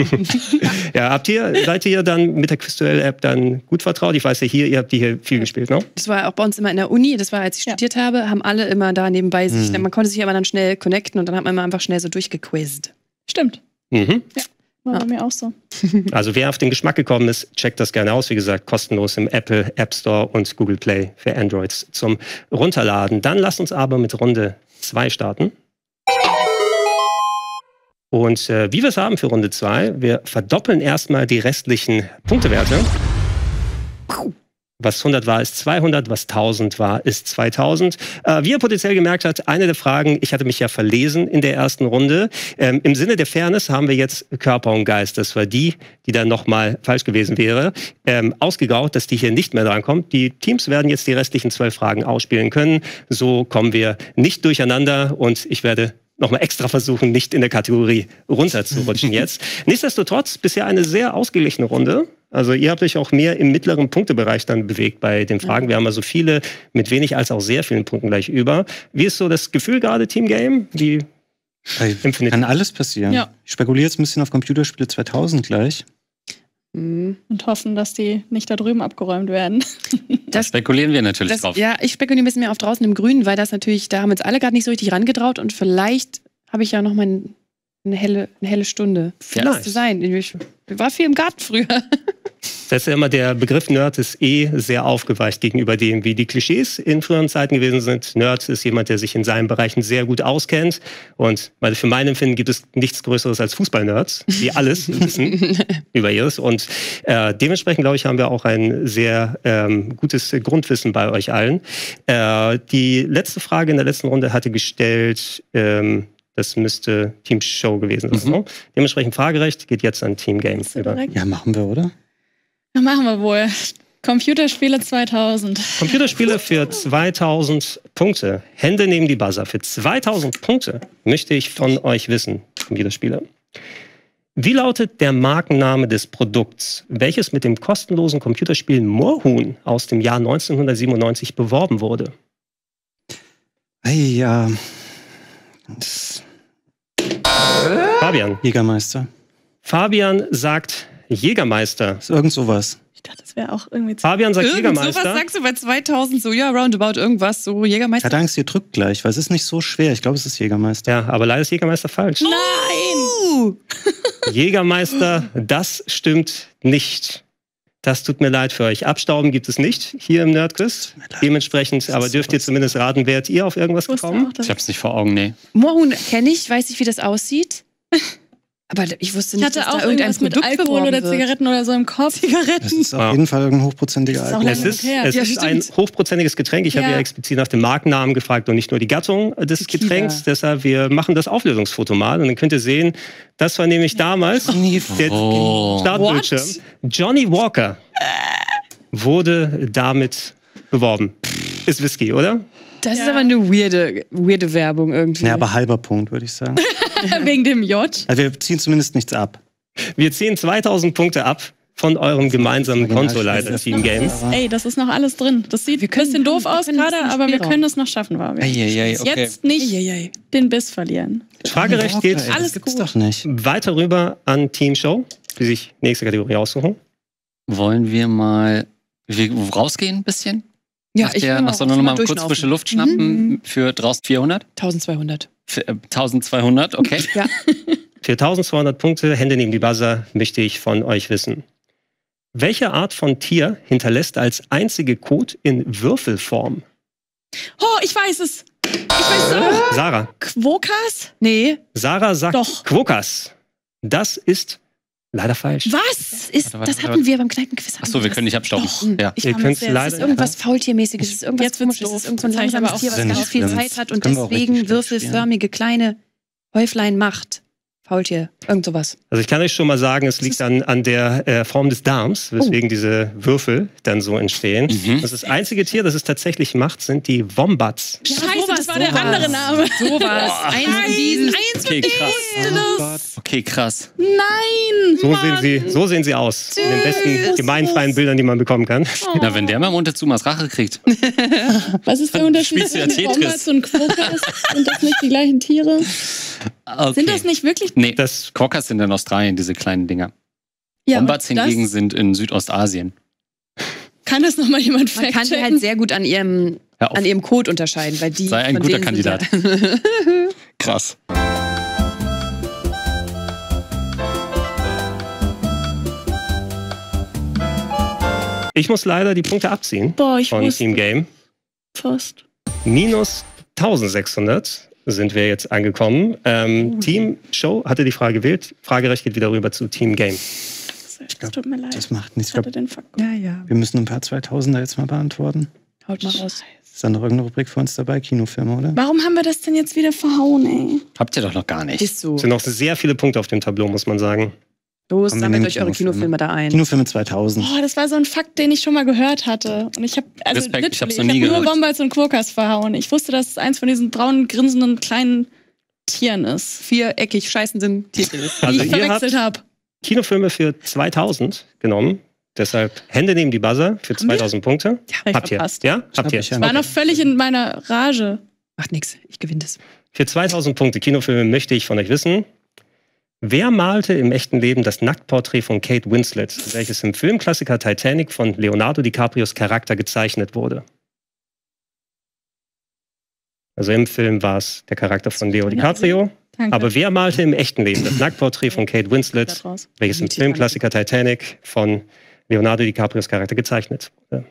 S1: Ja, habt ihr, seid ihr dann mit der Quizduell-App dann gut vertraut? Ich weiß ja hier, ihr habt die hier viel gespielt, ne?
S4: Das war auch bei uns immer in der Uni, das war, als ich
S3: Ja.
S4: studiert habe, haben alle immer da nebenbei sich,
S2: Mhm.
S4: man konnte sich aber dann schnell connecten und dann hat man immer einfach schnell so durchgequizt.
S3: Stimmt.
S1: Mhm.
S3: War
S4: Ja.
S3: bei mir auch so.
S1: Also wer auf den Geschmack gekommen ist, checkt das gerne aus. Wie gesagt, kostenlos im Apple App Store und Google Play für Androids zum Runterladen. Dann lasst uns aber mit Runde 2 starten. Und äh, wie wir es haben für Runde 2, wir verdoppeln erstmal die restlichen Punktewerte. Was 100 war, ist 200. Was 1000 war, ist 2000. Äh, wie er potenziell gemerkt hat, eine der Fragen, ich hatte mich ja verlesen in der ersten Runde. Ähm, Im Sinne der Fairness haben wir jetzt Körper und Geist. Das war die, die dann nochmal falsch gewesen wäre. Ähm, ausgegaut, dass die hier nicht mehr drankommt. Die Teams werden jetzt die restlichen zwölf Fragen ausspielen können. So kommen wir nicht durcheinander und ich werde nochmal extra versuchen, nicht in der Kategorie runterzurutschen jetzt. Nichtsdestotrotz, bisher eine sehr ausgeglichene Runde. Also ihr habt euch auch mehr im mittleren Punktebereich dann bewegt bei den Fragen. Wir haben also viele mit wenig als auch sehr vielen Punkten gleich über. Wie ist so das Gefühl gerade, Team Game? Wie empfindet
S2: kann alles passieren.
S3: Ja.
S2: Ich spekuliere jetzt ein bisschen auf Computerspiele 2000 gleich.
S4: Mhm.
S3: Und hoffen, dass die nicht da drüben abgeräumt werden.
S5: Da
S4: Das-
S5: spekulieren wir natürlich
S4: Das,
S5: drauf.
S4: ja, ich spekuliere ein bisschen mehr auf draußen im Grünen, weil das natürlich, da haben uns alle gerade nicht so richtig rangetraut und vielleicht habe ich ja noch mal ein- eine helle, eine helle Stunde.
S5: Ja.
S4: Das zu sein. Ich war viel im Garten früher.
S1: Das ist ja immer der Begriff Nerd ist eh sehr aufgeweicht gegenüber dem, wie die Klischees in früheren Zeiten gewesen sind. Nerd ist jemand, der sich in seinen Bereichen sehr gut auskennt. Und weil für mein Empfinden gibt es nichts Größeres als Fußballnerds, die alles wissen über ihres. Und äh, dementsprechend, glaube ich, haben wir auch ein sehr ähm, gutes Grundwissen bei euch allen. Äh, die letzte Frage in der letzten Runde hatte gestellt, ähm, das müsste Team Show gewesen sein.
S5: Mhm.
S1: Dementsprechend Fragerecht geht jetzt an Team Game. über.
S2: Ja, machen wir, oder?
S3: Machen wir wohl. Computerspiele 2000.
S1: Computerspiele für 2000 Punkte. Hände neben die Buzzer. Für 2000 Punkte möchte ich von euch wissen, Computerspiele. Wie lautet der Markenname des Produkts, welches mit dem kostenlosen Computerspiel Moorhuhn aus dem Jahr 1997 beworben wurde?
S2: Hey, ja. Das
S1: Fabian.
S2: Jägermeister.
S1: Fabian sagt Jägermeister.
S2: Ist irgend sowas.
S3: Ich dachte, das wäre auch irgendwie.
S1: Fabian sagt
S4: Irgend sowas
S1: Jägermeister.
S4: sagst du bei 2000 so, ja, roundabout irgendwas, so Jägermeister.
S2: hatte Angst, ihr drückt gleich, weil es ist nicht so schwer. Ich glaube, es ist Jägermeister.
S1: Ja, aber leider ist Jägermeister falsch.
S4: Nein!
S1: Jägermeister, das stimmt nicht. Das tut mir leid für euch. Abstauben gibt es nicht hier im Nerdquiz. Dementsprechend, aber dürft ihr zumindest raten, wärt ihr auf irgendwas gekommen?
S5: Ich hab's nicht vor Augen, nee.
S4: Moorhuhn kenne ich, weiß ich, wie das aussieht. Aber ich wusste
S3: ich
S4: nicht,
S3: hatte
S4: dass
S3: auch
S4: da irgendein
S3: irgendwas mit
S4: Produkt
S3: Alkohol oder
S4: wird.
S3: Zigaretten oder so im Kopf.
S2: Das
S3: Zigaretten.
S2: ist auf jeden Fall irgendein hochprozentiger
S3: Das ist
S2: Alkohol.
S1: Es ist, es
S4: Ja,
S1: ist ein hochprozentiges Getränk. Ich habe
S3: Ja.
S1: ja explizit nach dem Markennamen gefragt und nicht nur die Gattung des
S4: Tequila.
S1: Getränks. Deshalb, wir machen das Auflösungsfoto mal und dann könnt ihr sehen, das war nämlich damals der
S5: Oh.
S1: Startbildschirm. Johnny Walker wurde damit beworben. Ist Whisky, oder?
S4: Das ist
S3: Ja.
S4: aber eine weirde, weirde Werbung irgendwie.
S2: Ja, aber halber Punkt, würde ich sagen.
S3: Wegen dem J.
S2: Also wir ziehen zumindest nichts ab.
S1: Wir ziehen 2000 Punkte ab von eurem gemeinsamen
S2: Original-
S1: Konto leider, Team Game.
S3: Ey, das ist noch alles drin. Das sieht
S4: Wir
S3: ein bisschen doof
S4: wir
S3: aus gerade, aber wir können es noch schaffen, Fabian.
S5: Eieiei, okay.
S3: Jetzt nicht
S4: Eieiei.
S3: den Biss verlieren.
S1: Fragerecht geht
S2: das
S3: alles gut.
S2: doch nicht.
S1: weiter rüber an Team Show, die sich nächste Kategorie aussuchen.
S5: Wollen wir mal wir rausgehen ein bisschen?
S4: Ja,
S5: nach
S4: ich
S5: der, nach so einer Nummer
S4: mal
S5: kurz frische Luft schnappen
S3: Mhm.
S5: für draußen 400?
S4: 1200.
S5: Für, äh, 1200, okay.
S4: Ja.
S1: Für 1200 Punkte, Hände neben die Buzzer, möchte ich von euch wissen. Welche Art von Tier hinterlässt als einzige Code in Würfelform?
S3: Oh, ich weiß es. Ich weiß es auch.
S1: Sarah.
S3: Quokas?
S4: Nee,
S1: Sarah sagt
S3: Doch.
S1: Quokas. Das ist leider falsch.
S3: Was?
S4: das, ist,
S5: Warte, warte,
S4: das
S5: warte,
S4: hatten wir beim Kneipenquiz.
S5: Achso, wir können nicht abstauben.
S3: Doch.
S5: Ja.
S3: Ich
S1: Ihr
S3: sehr
S1: leider-
S4: Es ist irgendwas Faultiermäßiges, es ist irgendwas
S3: Jetzt
S4: komisches, es ist irgend so ein langsames Tier, was ganz
S2: nicht
S4: viel. Zeit hat und deswegen würfelförmige kleine Häuflein macht. Faultier, irgend sowas.
S1: Also ich kann euch schon mal sagen, es liegt an, an der äh, Form des Darms, weswegen diese Würfel dann so entstehen.
S5: Mhm.
S1: Das, ist das einzige Tier, das es tatsächlich macht, sind die Wombats.
S3: Scheiße,
S4: sowas,
S3: das war der
S4: sowas.
S3: andere Name.
S4: Sowas. Eins von diesen. Eins
S5: Okay, krass.
S3: Das.
S5: Okay, krass.
S3: Nein.
S1: So
S3: Mann.
S1: sehen, sie, so sehen sie aus. In den besten gemeinfreien Bildern, die man bekommen kann.
S3: Oh.
S5: Na, wenn der mal Montezumas Rache kriegt.
S3: Was ist der Unterschied
S5: ja
S3: zwischen. Wombats und Quokkas? Sind das nicht die gleichen Tiere?
S5: Okay.
S3: Sind das nicht wirklich?
S5: Nee,
S1: Das,
S5: Quokkas sind in Australien, diese kleinen Dinger.
S3: Ja,
S5: Wombats hingegen sind in Südostasien.
S3: Kann das nochmal jemand
S4: Man kann die halt sehr gut an ihrem, an ihrem Code unterscheiden, weil die.
S5: Sei ein guter Kandidat. Krass.
S1: ich muss leider die Punkte abziehen
S3: Boah, ich
S1: von Team Game.
S3: fast.
S1: Minus 1600 sind wir jetzt angekommen. Ähm, Team Show hatte die Frage gewählt. Fragerecht geht wieder rüber zu Team Game.
S3: Es
S2: glaub,
S3: tut mir leid.
S2: Das macht nichts. Ich
S3: Ich
S2: glaube,
S3: den Fuck.
S4: Ja, ja.
S2: wir müssen ein paar 2000er jetzt mal beantworten.
S4: Haut mal raus.
S2: Ist da noch irgendeine Rubrik für uns dabei? Kinofilme, oder?
S3: Warum haben wir das denn jetzt wieder verhauen, ey?
S5: Habt ihr doch noch gar nicht.
S4: Ist so.
S1: Es sind noch sehr viele Punkte auf dem Tableau, muss man sagen.
S4: Los, sammelt
S2: nehmen
S4: euch eure
S2: Kinofilme.
S4: Kinofilme da ein.
S2: Kinofilme 2000.
S3: Oh, das war so ein Fakt, den ich schon mal gehört hatte. Und ich habe also
S5: Respekt, ich hab's
S3: literally,
S5: noch nie
S3: ich hab
S5: gehört.
S3: nur Bombalz und Quokkas verhauen. Ich wusste, dass es eins von diesen braunen, grinsenden kleinen Tieren ist,
S4: Viereckig scheißenden Tierchen ist.
S1: Also
S3: die ich
S1: ihr
S3: verwechselt habe.
S1: Kinofilme für 2000 genommen. Deshalb Hände neben die Buzzer für
S3: Haben wir?
S1: 2000 Punkte.
S3: Ja,
S1: Habt ihr?
S3: verpasst.
S1: Ja?
S2: Hab
S1: Habt ihr?
S2: ich ja.
S3: Ich war noch völlig in meiner Rage.
S4: Macht nix, ich gewinne das.
S1: Für 2000 Punkte Kinofilme möchte ich von euch wissen, wer malte im echten Leben das Nacktporträt von Kate Winslet, welches im Filmklassiker Titanic von Leonardo DiCaprios Charakter gezeichnet wurde? Also im Film war es der Charakter von Leo DiCaprio,
S3: Danke.
S1: aber wer malte im echten Leben das Nacktporträt von Kate Winslet, welches im. Filmklassiker Titanic von Leonardo DiCaprios Charakter gezeichnet wurde?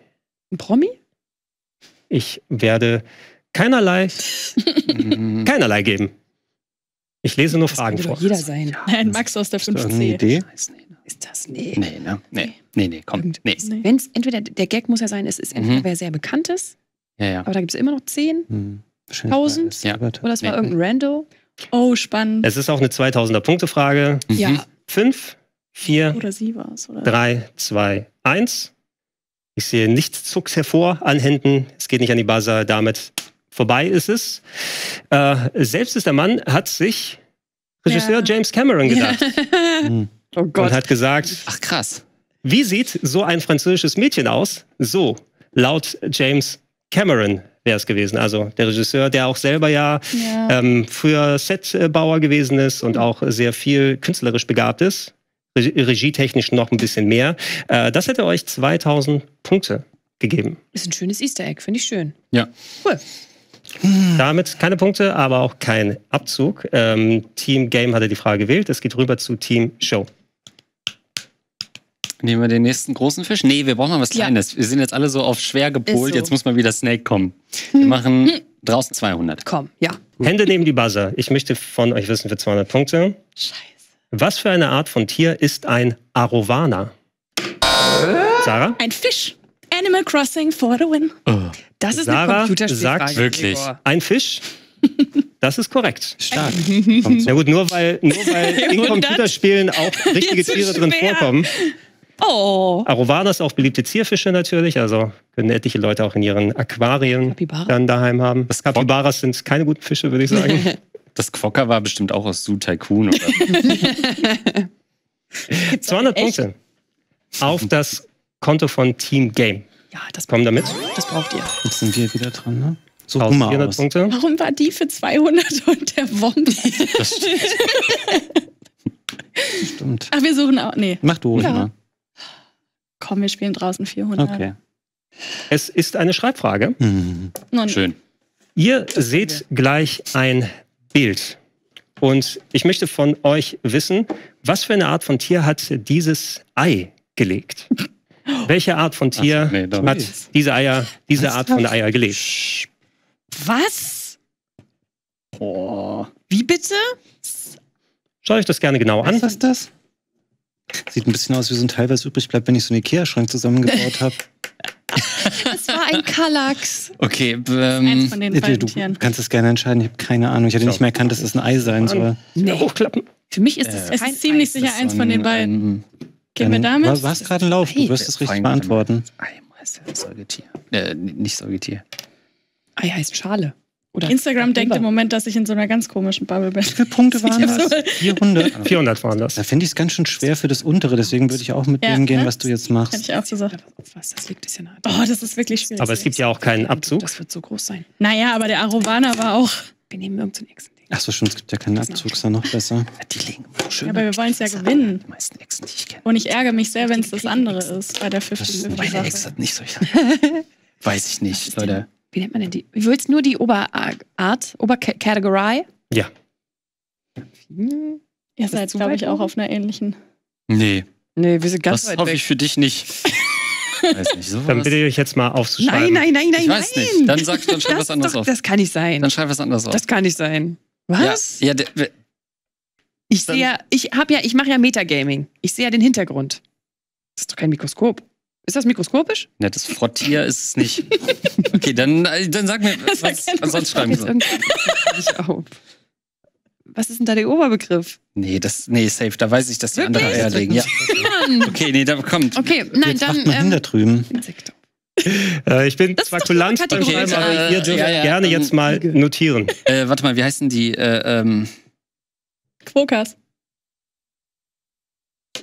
S4: Ein Promi?
S1: Ich werde keinerlei, keinerlei geben. Ich lese nur
S4: Das
S1: Fragen vor.
S4: jeder sein.
S3: Nein, Max aus der
S2: Hast du irgendeine
S3: 5C.
S2: Idee?
S5: Scheiße, nee,
S4: Ist das? Nee.
S5: nee, ne? Nee, nee, nee, komm.
S4: Irgend-
S5: Nee.
S3: Nee.
S4: Wenn's, entweder der Gag muss ja sein, es ist entweder
S5: Mhm.
S4: wer sehr bekannt ist,
S5: Ja, ja.
S4: aber da gibt es immer noch zehn,
S2: Hm. Wahrscheinlich
S4: Tausend?
S2: war es Albert.
S4: oder es war
S5: Nee.
S4: irgendein Rando.
S3: Oh, spannend.
S1: Es ist auch eine 2000er-Punkte-Frage.
S5: Mhm.
S4: Ja.
S1: 5, 4,
S3: Oder sie war es. Oder?
S1: 3, 2, 1. Ich sehe nichts Zucks hervor an Händen. Es geht nicht an die Buzzer. Damit vorbei ist es. Äh, selbst ist der Mann, hat sich Regisseur
S3: Ja.
S1: James Cameron gedacht
S2: Hm.
S4: Oh
S1: und
S4: Gott.
S1: hat gesagt,
S5: Ach, krass.
S1: wie sieht so ein französisches Mädchen aus? So, laut James Cameron wäre es gewesen. Also der Regisseur, der auch selber ja
S3: Ja.
S1: ähm, früher Setbauer gewesen ist und auch sehr viel künstlerisch begabt ist. Re regietechnisch noch ein bisschen mehr. Äh, das hätte euch 2000 Punkte gegeben.
S4: Ist ein schönes Easter Egg, finde ich schön.
S5: Ja.
S4: Cool.
S1: Damit keine Punkte, aber auch kein Abzug. Ähm, Team Game hatte die Frage gewählt. Es geht rüber zu Team Show.
S5: Nehmen wir den nächsten großen Fisch? Nee, wir brauchen mal was
S4: Ja.
S5: Kleines. Wir sind jetzt alle so auf schwer gepolt.
S4: so.
S5: Jetzt muss mal wieder Snake kommen. Wir machen draußen 200.
S4: Komm, ja.
S1: Hände neben die Buzzer. Ich möchte von euch wissen für 200 Punkte.
S3: Scheiße.
S1: Was für eine Art von Tier ist ein Arowana? Sarah?
S3: Ein Fisch. Animal Crossing for the win.
S4: Das ist
S1: Sarah
S4: eine Computerspielfrage.
S1: sagt
S5: wirklich.
S4: Gregor.
S1: Ein Fisch? Das ist korrekt.
S2: Stark.
S1: Na gut, nur weil, nur weil in
S4: 100?
S1: Computerspielen auch richtige Tiere drin vorkommen.
S4: Oh.
S1: Arowanas auch beliebte Zierfische natürlich, also können etliche Leute auch in ihren Aquarien
S4: Capybara?
S1: dann daheim haben.
S5: Das
S1: Capybaras sind keine guten Fische, würde ich sagen.
S5: Das Quokka war bestimmt auch aus Zoo Tycoon. Oder?
S1: 200
S3: Echt?
S1: Punkte auf das Konto von Team Game.
S4: Ja, das,
S1: Kommen damit.
S4: das braucht ihr.
S2: Jetzt sind wir wieder dran, ne? So
S1: 1400
S2: aus.
S1: Punkte.
S3: Warum war die für 200 und der Wombat?
S5: Das stimmt.
S2: Stimmt.
S3: Ach, wir suchen auch. Nee,
S2: Mach du ruhig
S3: Ja.
S2: mal.
S3: komm, wir spielen draußen 400.
S2: Okay.
S1: Es ist eine Schreibfrage.
S2: Hm.
S3: Nun,
S5: Schön.
S1: Ihr seht gleich ein Bild. Und ich möchte von euch wissen, was für eine Art von Tier hat dieses Ei gelegt? Welche Art von Tier
S5: Ach so, nee,
S1: hat diese Eier, diese
S2: Was?
S1: Art von Eier gelegt?
S4: Was?
S5: Oh.
S4: Wie bitte?
S1: Schaut euch das gerne genau an.
S2: Was ist das? Sieht ein bisschen aus wie so ein Teil, was übrig bleibt, wenn ich so einen Ikea-Schrank zusammengebaut habe.
S4: Das war ein Kallax.
S5: Okay,
S3: eins
S5: ähm,
S3: von den
S2: du
S3: beiden Tieren.
S2: kannst es gerne entscheiden. Ich habe keine Ahnung. Ich hatte nicht mehr erkannt, dass es ein Ei sein soll.
S1: Ja, hochklappen.
S4: Für mich ist es
S5: Äh,
S3: ist ziemlich
S4: Eis.
S3: sicher eins
S5: so
S3: von den
S5: ein,
S3: beiden.
S5: ähm,
S3: Gehen wir damit?
S2: Du hast gerade einen Lauf. Du wirst es richtig
S5: Fein-
S2: beantworten.
S5: Ei heißt der Säugetier. Äh, nicht Säugetier.
S4: Ei heißt Schale. Oder
S3: Instagram denkt im Moment, dass ich in so einer ganz komischen Bubble bin.
S2: Wie viele Punkte waren das?
S3: so-
S2: 400.
S1: 400 waren das.
S2: Da finde ich es ganz schön schwer für das untere, deswegen würde ich auch mit
S3: Ja,
S2: dem gehen,
S3: ne?
S2: was du jetzt
S3: Hätte
S2: machst.
S3: ich auch gesagt.
S4: Was, das liegt es ja nahe.
S3: Oh, das ist wirklich schwierig.
S1: Aber es gibt ja auch keinen Abzug.
S4: Das wird so groß sein.
S3: Naja, aber der Arowana war auch.
S4: Wir nehmen irgendein Echsen.
S2: Ach so, stimmt, es gibt ja keinen Abzug, ist ja noch besser.
S5: Die immer schön.
S3: Ja, aber wir wollen es ja gewinnen.
S5: Die meisten Echsen, die ich kenne.
S3: Und ich ärgere mich sehr, wenn es das andere ist bei der
S2: Das-
S3: 50
S5: Meine Ex hat nicht solche. Weiß ich nicht, Leute.
S4: Wie nennt man denn die? Du willst nur die Oberart, Oberkategorie?
S1: Ja.
S4: Hm.
S3: Ihr seid, glaube ich, auch auf einer ähnlichen.
S5: Nee,
S4: Nee, wir sind ganz
S5: das
S4: weit
S5: hoffe
S4: weg.
S5: ich für dich nicht. Weiß nicht, sowas.
S1: Dann bitte ich euch jetzt mal
S4: Nein,
S1: aufzuschreiben.
S4: nein, nein, nein,
S5: ich weiß
S4: nein.
S5: nicht. Dann sag, dann schreib
S4: das,
S5: was anderes
S4: doch,
S5: auf.
S4: das kann nicht sein.
S5: Dann schreib was anderes auf.
S4: Das kann nicht sein. Was?
S5: Ja, ja der,
S4: Ich sehe ja, ich habe ja, ich mache ja Metagaming. Ich sehe ja den Hintergrund. Das ist doch kein Mikroskop. Ist das mikroskopisch?
S5: Ne, das Frottier ist es nicht. Okay, dann, äh, dann sag mir, was, was sonst schreiben soll.
S4: nicht auf. Was ist denn da der Oberbegriff?
S5: Nee, das, nee, safe, da weiß ich, dass die andere
S4: Wirklich?
S5: Eier legen. Ja.
S4: Mann.
S5: Okay, nee, da kommt.
S4: Okay, nein,
S2: Jetzt
S4: dann.
S2: macht man hin da
S4: Ähm,
S2: drüben.
S4: Insekten.
S1: Äh, ich bin
S4: Das
S1: zwar kulant beim. Schreiben, aber
S5: Okay,
S1: ihr
S5: äh,
S1: dürft
S5: ja, ja,
S1: gerne
S5: dann-
S1: jetzt mal notieren.
S5: Äh, warte mal, wie heißen die? Äh, ähm,
S3: Quokas.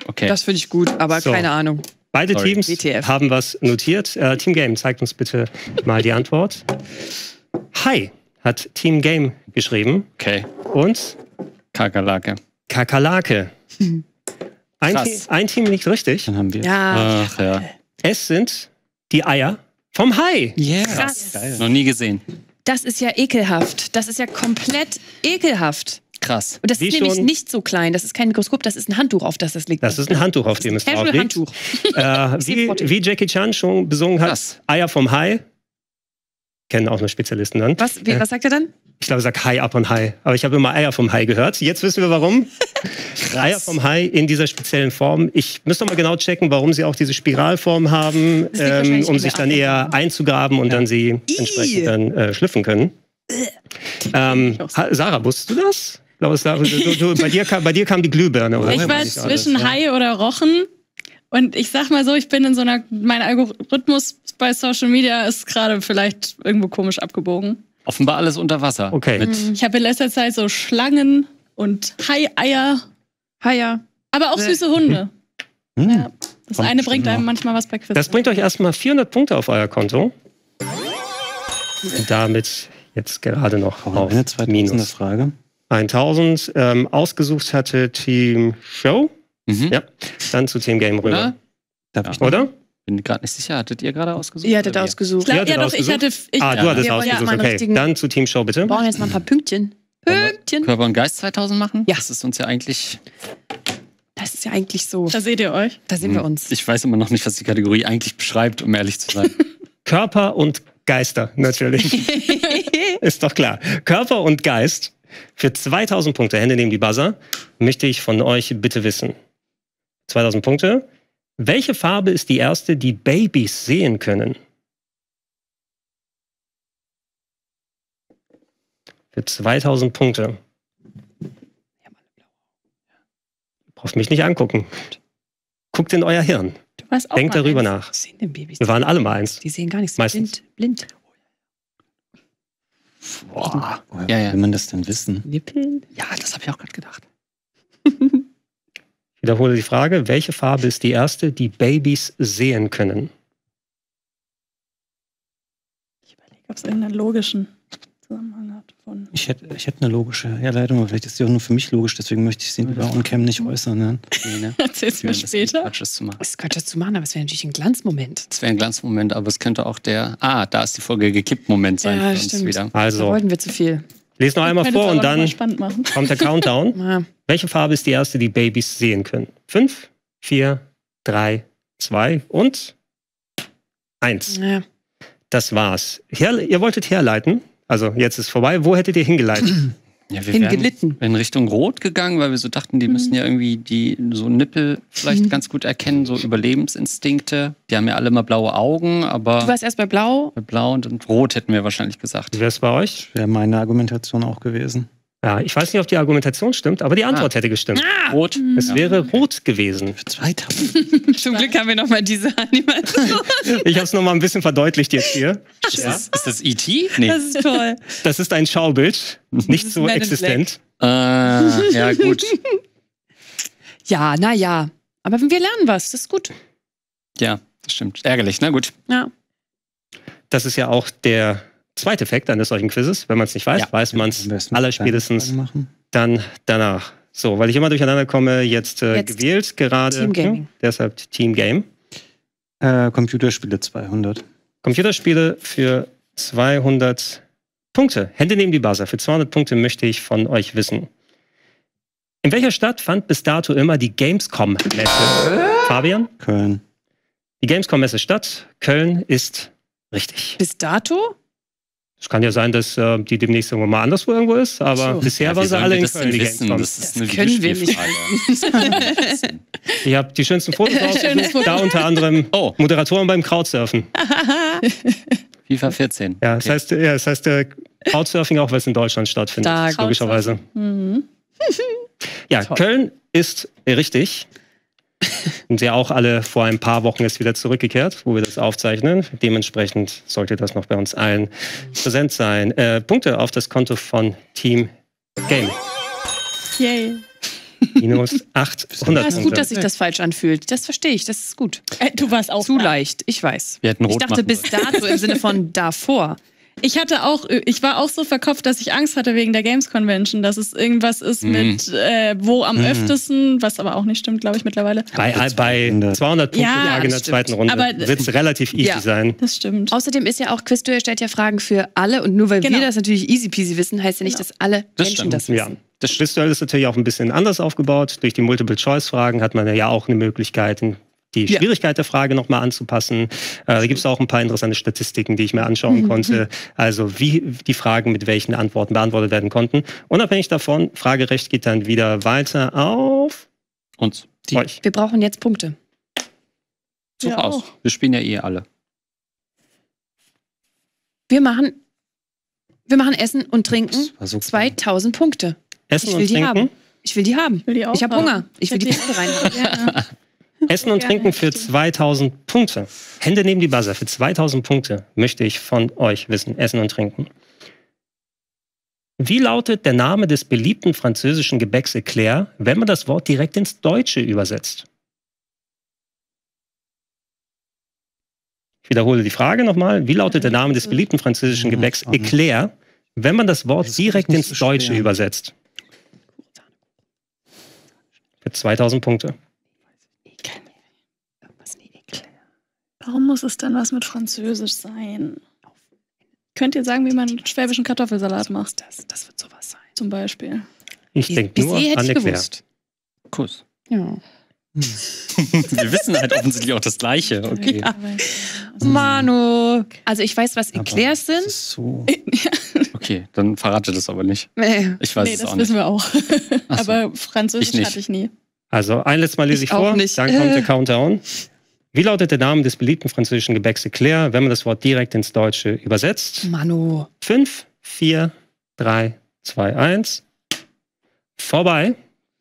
S5: okay.
S4: Das finde ich gut, aber
S1: So.
S4: keine Ahnung.
S1: Beide
S5: Sorry.
S1: Teams
S4: WTF.
S1: haben was notiert. Äh, Team Game, zeigt uns bitte mal die Antwort. Hi hat Team Game geschrieben
S5: okay.
S1: und
S5: Kakerlake.
S1: Kakerlake. Ein,
S5: Krass.
S1: Team, ein Team liegt richtig.
S2: Dann haben wir.
S4: Ja.
S5: Ach ja.
S1: Es sind die Eier vom Hai.
S2: Yeah.
S4: Krass.
S2: Geil.
S5: Noch nie gesehen.
S4: Das ist ja ekelhaft. Das ist ja komplett ekelhaft.
S5: Krass.
S4: Und das
S1: Wie
S4: ist nämlich
S1: schon-
S4: nicht so klein. Das ist kein Mikroskop, das ist ein Handtuch, auf das das liegt.
S1: Das ist ein Handtuch, auf dem es drauf liegt.
S4: Handtuch.
S1: Äh, wie, wie Jackie Chan schon besungen hat,
S5: Krass.
S1: Eier vom Hai. Kennen auch nur Spezialisten dann.
S4: Was, wie,
S1: Äh,
S4: was sagt er dann?
S1: Ich glaube, er sagt Hai ab und Hai. Aber ich habe immer Eier vom Hai gehört. Jetzt wissen wir warum. Eier vom Hai in dieser speziellen Form. Ich müsste noch mal genau checken, warum sie auch diese Spiralform haben, ähm, um sich dann eher einzugraben und dann sie entsprechend dann äh, schlüpfen können. Ähm, Sarah, wusstest du das? Glaube, Sarah, du, du, bei, dir kam, bei dir kam die Glühbirne, oder?
S3: Ich war zwischen
S1: ja.
S3: Hai oder Rochen. Und ich sag mal so, ich bin in so einer, mein Algorithmus bei Social Media ist gerade vielleicht irgendwo komisch abgebogen.
S5: Offenbar alles unter Wasser.
S1: Okay.
S5: Mit,
S3: Ich habe in letzter Zeit so Schlangen und Hai-Eier,
S4: Ha ja.
S3: aber auch süße Hunde.
S2: Hm.
S3: Ja. Das
S2: Kommt
S3: eine bringt einem manchmal was bei Quiz.
S1: Das bringt euch erstmal 400 Punkte auf euer Konto. Und damit jetzt gerade noch auf
S2: eine 2000er
S1: Minus.
S2: Frage.
S1: 1000. Ähm, ausgesucht hatte Team Show.
S5: Mhm.
S1: Ja. Dann zu Team Game rüber.
S5: Oder?
S2: Darf
S5: Ja.
S2: ich noch?
S1: Oder?
S5: Bin gerade nicht sicher. Hattet ihr gerade ausgesucht?
S4: Ihr hattet ausgesucht.
S1: Hattet
S3: ja, doch, ich
S1: ausgesucht?
S3: hatte. Ich,
S1: Ah,
S3: ja,
S1: du hattest
S3: wir wollen-
S1: ausgesucht.
S4: einen
S1: Okay,
S4: richtigen-
S1: dann zu Team Show bitte.
S4: Wir brauchen jetzt mal ein paar Pünktchen. Pünktchen.
S5: Körper und Geist 2000 machen?
S4: Ja.
S5: Das ist uns ja eigentlich.
S4: Das ist ja eigentlich so.
S3: Da seht ihr euch.
S4: Da sind wir uns.
S5: Hm. Ich weiß immer noch nicht, was die Kategorie eigentlich beschreibt, um ehrlich zu sein.
S1: Körper und Geister, natürlich. Ist doch klar. Körper und Geist für 2000 Punkte, Hände neben die Buzzer, möchte ich von euch bitte wissen. 2000 Punkte. Welche Farbe ist die erste, die Babys sehen können? Für 2000 Punkte. Ihr braucht mich nicht angucken. Guckt in euer Hirn.
S3: Du weißt auch
S1: Denkt
S3: mal
S1: darüber
S3: eins.
S1: nach.
S4: Sehen denn Babys?
S1: Wir waren alle mal eins.
S4: Die sehen gar nichts.
S1: Meistens.
S4: Blind. Blind.
S5: Boah. Ja, ja.
S2: will man das denn wissen?
S4: Nippeln.
S5: Ja, das habe ich auch gerade gedacht.
S1: Ich wiederhole die Frage. Welche Farbe ist die erste, die Babys sehen können?
S3: Ich überlege, ob es irgendeinen logischen Zusammenhang hat. Von
S2: Ich hätte, ich hätte eine logische Herleitung, aber vielleicht ist die auch nur für mich logisch, deswegen möchte ich sie über On-Cam nicht äußern. Ne?
S5: Nee, ne?
S3: Erzähl's mir später.
S5: Quatsch, das zu machen.
S4: Das Quatsch, das zu machen, aber es wäre natürlich ein Glanzmoment.
S5: Das wäre ein Glanzmoment, aber es könnte auch der, ah, da ist die Folge gekippt Moment sein
S4: Ja,
S5: für uns
S4: stimmt.
S5: wieder.
S4: Da
S1: Also,
S4: wollten wir zu viel.
S1: Lese noch einmal vor und dann kommt der Countdown. Welche Farbe ist die erste, die Babys sehen können? Fünf, vier, drei, zwei und eins.
S4: ja.
S1: Das war's. Her ihr wolltet herleiten. Also jetzt ist vorbei. Wo hättet ihr hingeleitet?
S5: Ja, wir wären
S4: Hingelitten.
S5: in Richtung Rot gegangen, weil wir so dachten, die
S3: Mhm.
S5: müssen ja irgendwie die so Nippel vielleicht
S4: Mhm.
S5: ganz gut erkennen, so Überlebensinstinkte. Die haben ja alle mal blaue Augen,
S4: Du
S5: aber
S4: warst erst bei Blau.
S5: bei blau und, und rot hätten wir wahrscheinlich gesagt.
S1: Wie wäre es bei euch?
S2: Wäre meine Argumentation auch gewesen.
S1: Ja, ich weiß nicht, ob die Argumentation stimmt, aber die Antwort hätte gestimmt.
S5: Rot.
S1: Es wäre rot gewesen.
S2: Für 2000.
S4: Zum Glück haben wir noch mal diese Animation.
S1: Ich habe es noch mal ein bisschen verdeutlicht jetzt hier.
S5: Ist, das, ist das E.T.? Nee.
S4: Das ist toll.
S1: Das ist ein Schaubild, nicht so existent.
S5: Äh, ja, gut.
S4: Ja, na ja. Aber wir lernen was. Das ist gut.
S5: Ja, das stimmt. Ärgerlich, na gut.
S4: Ja.
S1: Das ist ja auch der zweite Effekt eines solchen Quizzes. Wenn man es nicht weiß,
S5: Ja.
S1: weiß man es allerspätestens dann danach. So, weil ich immer durcheinander komme, jetzt, äh,
S4: Jetzt
S1: gewählt gerade.
S4: Team Gaming.
S1: Deshalb Team Game.
S2: Äh, Computerspiele 200.
S1: Computerspiele für 200 Punkte. Hände neben die Buzzer. Für 200 Punkte möchte ich von euch wissen. In welcher Stadt fand bis dato immer die Gamescom-Messe? Fabian?
S2: Köln.
S1: Die Gamescom-Messe statt. Köln ist richtig.
S4: Bis dato?
S1: Es kann ja sein, dass äh, die demnächst irgendwann mal anderswo irgendwo ist, aber
S4: So.
S1: bisher
S5: Ja,
S1: waren sie alle in
S5: das wissen?
S1: Gamescom.
S5: Das ist
S4: Das
S5: eine
S4: können wir nicht.
S1: Ihr habt die schönsten Fotos
S3: Schönes
S1: ausgesucht,
S3: Foto.
S1: da unter anderem
S5: Oh,
S1: Moderatoren beim Crowdsurfen.
S5: FIFA 14.
S1: Ja, das
S5: Okay.
S1: heißt, ja, das heißt äh, Crowdsurfing auch, weil es in Deutschland stattfindet,
S4: Stark.
S1: logischerweise.
S3: Mhm.
S1: Ja,
S4: Toll.
S1: Köln ist richtig. Und ja auch alle vor ein paar Wochen ist wieder zurückgekehrt, wo wir das aufzeichnen. Dementsprechend sollte das noch bei uns allen präsent sein. Äh, Punkte auf das Konto von Team Game.
S3: Yay.
S1: Minus 800
S4: Ja, ist gut, dass sich das falsch anfühlt. Das verstehe ich. Das ist gut.
S3: Äh, du warst auch
S4: Zu
S3: da.
S4: leicht, ich weiß.
S5: Wir hätten
S4: Ich
S5: rot
S4: dachte
S5: machen
S4: bis dato im Sinne von davor.
S3: Ich hatte auch, ich war auch so verkopft, dass ich Angst hatte wegen der Games Convention, dass es irgendwas ist
S5: Mhm.
S3: mit äh, wo am
S2: Mhm.
S3: öftesten, was aber auch nicht stimmt, glaube ich, mittlerweile.
S1: Bei, bei 200 Punkte
S3: Ja,
S1: in der
S4: stimmt.
S1: zweiten Runde wird es relativ easy
S4: Ja.
S1: sein.
S3: Das stimmt.
S4: Außerdem ist ja auch Quizduell stellt ja Fragen für alle und nur weil
S3: Genau.
S4: wir das natürlich easy peasy wissen, heißt ja nicht,
S3: Genau.
S4: dass alle
S5: Das
S4: Menschen
S5: stimmt.
S4: das wissen.
S1: Ja. Das Quizduell ist natürlich auch ein bisschen anders aufgebaut. Durch die Multiple-Choice-Fragen hat man ja auch eine Möglichkeit, die
S4: Ja.
S1: Schwierigkeit der Frage nochmal anzupassen. Äh, da gibt es auch ein paar interessante Statistiken, die ich mir anschauen
S3: Mhm.
S1: konnte. Also wie die Fragen mit welchen Antworten beantwortet werden konnten. Unabhängig davon, Fragerecht geht dann wieder weiter auf
S5: Uns.
S1: euch.
S4: Wir brauchen jetzt Punkte.
S5: Such
S3: Ja,
S5: aus.
S3: auch.
S5: Wir spielen ja eh alle.
S4: Wir machen, wir machen Essen und Trinken.
S2: So
S4: 2000 Punkte.
S1: Essen
S4: Ich will
S1: und
S4: die
S1: Trinken.
S4: haben. Ich will die haben.
S3: Ich will die auch
S4: Ich habe. Hunger. Ich will die Punkte reinhaben.
S3: Ja.
S1: Essen und. Trinken für 2000 Punkte. Hände neben die Buzzer. Für 2000 Punkte möchte ich von euch wissen. Essen und Trinken. Wie lautet der Name des beliebten französischen Gebäcks Eclair, wenn man das Wort direkt ins Deutsche übersetzt? Ich wiederhole die Frage nochmal. Wie lautet der Name des beliebten französischen Gebäcks. Eclair, wenn man das Wort direkt ins. Deutsche übersetzt? Für 2000 Punkte.
S3: Warum muss es dann was mit Französisch sein? Könnt ihr sagen, wie man einen schwäbischen Kartoffelsalat macht,
S4: Das, das wird sowas sein.
S3: zum Beispiel?
S1: Ich denke nur
S4: hätte
S1: an
S4: ich gewusst.
S5: Kuss.
S4: Ja.
S5: Wir wissen halt offensichtlich auch das Gleiche. Okay.
S4: Ja. Manu. Also ich weiß, was
S2: Aber
S4: Eclairs
S2: das
S4: sind.
S2: so.
S5: Okay, dann verrate das aber nicht.
S4: Nee.
S5: Ich weiß
S3: nee,
S5: es
S3: das
S5: auch nicht.
S3: wissen wir auch.
S5: So.
S3: Aber Französisch
S5: Ich
S3: hatte ich nie.
S1: Also ein letztes Mal lese ich,
S4: Ich
S1: vor,
S4: nicht.
S1: dann kommt der. Countdown. Wie lautet der Name des beliebten französischen Gebäcks Eclair, wenn man das Wort direkt ins Deutsche übersetzt?
S4: Manu.
S1: 5, 4, 3, 2, 1. Vorbei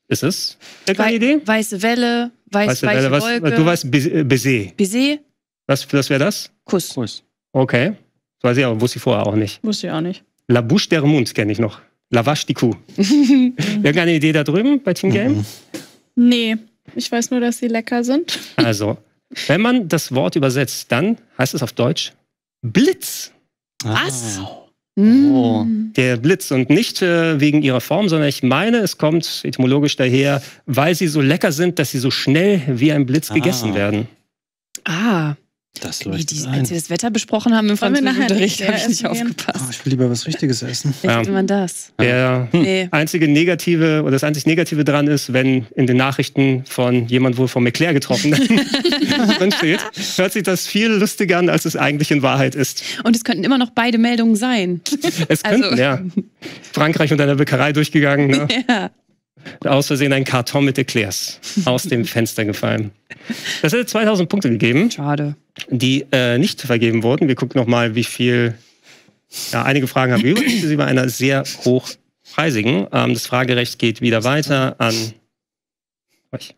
S1: ist es. Irgendeine
S4: Wei
S1: Idee?
S4: Weiße Welle, weiß,
S1: Weißt du,
S4: weiche
S1: was,
S4: Wolke.
S1: du weißt Baiser. äh, Baiser.
S4: Baiser,
S1: Was, was wäre das?
S4: Kuss.
S5: Kuss.
S1: Okay. Das weiß ich aber, wusste ich vorher auch nicht.
S3: Wusste ich auch nicht.
S1: La Bouche der Mund kenne ich noch. La Vache die Kuh. Irgendeine Idee da drüben bei Team Game?
S3: Nee, ich weiß nur, dass sie lecker sind.
S1: Also, wenn man das Wort übersetzt, dann heißt es auf Deutsch Blitz.
S4: Was?
S2: Ah.
S5: Oh.
S1: Der Blitz und nicht äh, wegen ihrer Form, sondern ich meine, es kommt etymologisch daher, weil sie so lecker sind, dass sie so schnell wie ein Blitz
S2: Ah.
S1: gegessen werden.
S4: Ah,
S2: Das
S4: wie
S2: leuchtet
S4: die,
S2: ein.
S4: als wir das Wetter besprochen haben im Französischunterricht,
S3: nicht
S4: habe ich nicht aufgepasst.
S2: Oh, ich will lieber was Richtiges essen.
S1: Ja.
S4: ja. man das?
S1: Der
S4: Nee.
S1: einzige Negative oder das einzig Negative dran ist, wenn in den Nachrichten von jemand wohl vom Eclair getroffen drin steht, hört sich das viel lustiger an, als es eigentlich in Wahrheit ist.
S4: Und es könnten immer noch beide Meldungen sein.
S1: Es
S4: Also-
S1: könnten, ja. Frankreich und einer Bäckerei durchgegangen, ne?
S4: ja.
S1: Aus Versehen ein Karton mit Eclairs aus dem Fenster gefallen. Das hätte 2000 Punkte gegeben.
S4: Schade.
S1: die äh, nicht vergeben wurden. Wir gucken nochmal, wie viel. Ja, einige Fragen haben wir übrig, sie bei einer sehr hochpreisigen. Ähm, das Fragerecht geht wieder weiter an euch.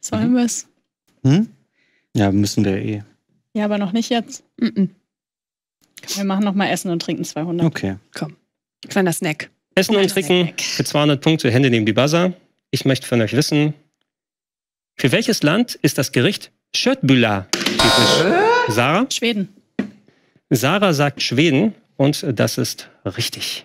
S3: Sollen wir es?
S2: Hm? Ja, müssen wir eh.
S3: Ja, aber noch nicht jetzt.
S4: Mm -mm.
S3: Wir machen noch mal Essen und Trinken 200.
S2: Okay.
S4: Kleiner Snack.
S1: Essen und Trinken für 200 Punkte, Hände neben die Buzzer. Ich möchte von euch wissen, für welches Land ist das Gericht Schöttbüla typisch? Sarah?
S3: Schweden.
S1: Sarah sagt Schweden und das ist richtig.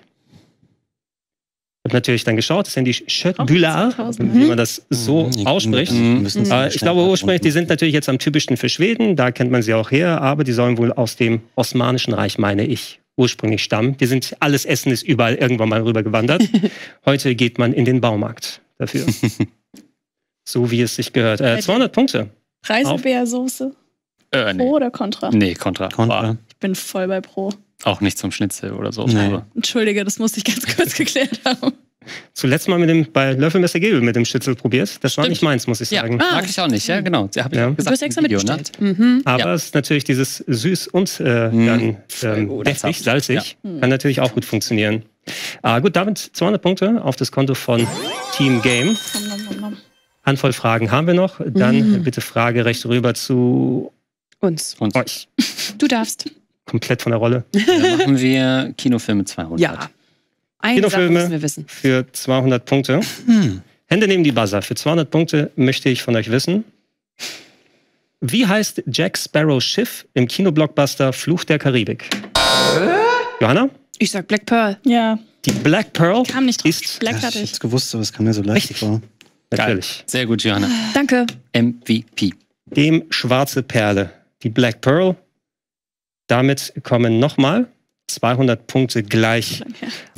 S1: Ich habe natürlich dann geschaut, das sind die Schöttbüla,
S3: 2000,
S1: wie man das so
S2: Mhm,
S1: ausspricht.
S4: Mhm.
S1: Äh, ich glaube ursprünglich, die sind natürlich jetzt am typischsten für Schweden, da kennt man sie auch her, aber die sollen wohl aus dem Osmanischen Reich, meine ich, ursprünglich stammen. Die sind, alles Essen ist überall irgendwann mal rübergewandert. Heute geht man in den Baumarkt dafür. so wie es sich gehört. Äh, 200 Punkte.
S3: Preiselbeersoße.
S5: Äh, nee.
S3: Pro oder Contra?
S5: Nee, Kontra.
S2: Kontra.
S3: Ich bin voll bei Pro.
S5: Auch nicht zum Schnitzel oder so.
S2: Nee.
S5: Also,
S3: Entschuldige, das musste ich ganz kurz geklärt haben.
S1: Zuletzt mal mit dem, bei Löffelmesser Gel mit dem Schnitzel probiert. Das war
S5: Stimmt.
S1: nicht meins, muss ich
S5: Ja,
S1: sagen.
S4: Ah.
S5: mag ich auch nicht, ja, genau. Hab ich
S1: Ja.
S5: auch
S4: Du
S5: gesagt
S4: hast extra
S5: Video, ne?
S4: mitbestellt. Mhm.
S1: Aber
S5: Ja.
S1: es ist natürlich dieses süß und äh,
S5: Mm.
S1: dann ähm, deftig, salzig. Kann natürlich auch gut funktionieren. Ah, gut, damit 200 Punkte auf das Konto von Team Game. Handvoll Fragen haben wir noch. Dann
S4: Mm.
S1: bitte Frage recht rüber zu
S4: Uns.
S5: Und
S1: euch.
S4: Du darfst.
S1: Komplett von der Rolle.
S5: dann machen wir Kinofilme 200.
S4: Ja. Eine Sache
S1: Kinofilme.
S4: müssen wir wissen.
S1: Für 200 Punkte.
S2: Hm.
S1: Hände neben die Buzzer. Für 200 Punkte möchte ich von euch wissen. Wie heißt Jack Sparrows Schiff im Kinoblockbuster Fluch der Karibik? Johanna?
S4: Ich sag Black Pearl.
S3: Ja,
S1: Die Black Pearl
S3: kam nicht drauf.
S1: ist
S3: Black
S2: Ja, ich
S3: ich.
S2: hab's gewusst, aber es kam mir so leicht
S1: Richtig.
S2: vor.
S1: natürlich
S5: Sehr gut, Johanna.
S4: Danke.
S5: MVP.
S1: dem schwarze Perle. Die Black Pearl. Damit kommen nochmal 200 Punkte gleich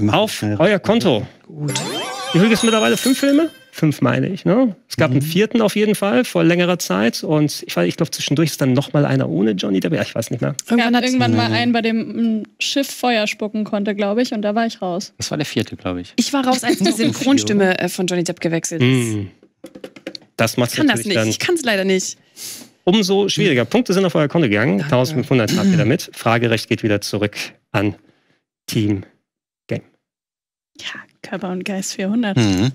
S1: auf euer Konto.
S4: Gut.
S1: Hier gibt es mittlerweile fünf Filme. Fünf meine ich. Ne? Es gab einen vierten auf jeden Fall vor längerer Zeit. Und ich, weiß- ich glaube, zwischendurch ist dann nochmal einer ohne Johnny Depp. Ja, ich weiß nicht mehr.
S3: Es gab
S4: Irgendwann hat
S3: irgendwann mal einen, bei dem ein Schiff Feuer spucken konnte, glaube ich, und da war ich raus.
S5: Das war der vierte, glaube ich.
S4: ich war raus, als die Synchronstimme äh, von Johnny Depp gewechselt ist.
S1: Mm. Das macht
S4: Ich kann das nicht.
S1: dann
S4: Ich kann es leider nicht.
S1: umso schwieriger. Punkte sind auf euer Konto gegangen.
S4: Danke.
S1: 1500 habt ihr damit. Fragerecht geht wieder zurück an Team.
S3: Ja, Körper und Geist 400.
S2: Mhm.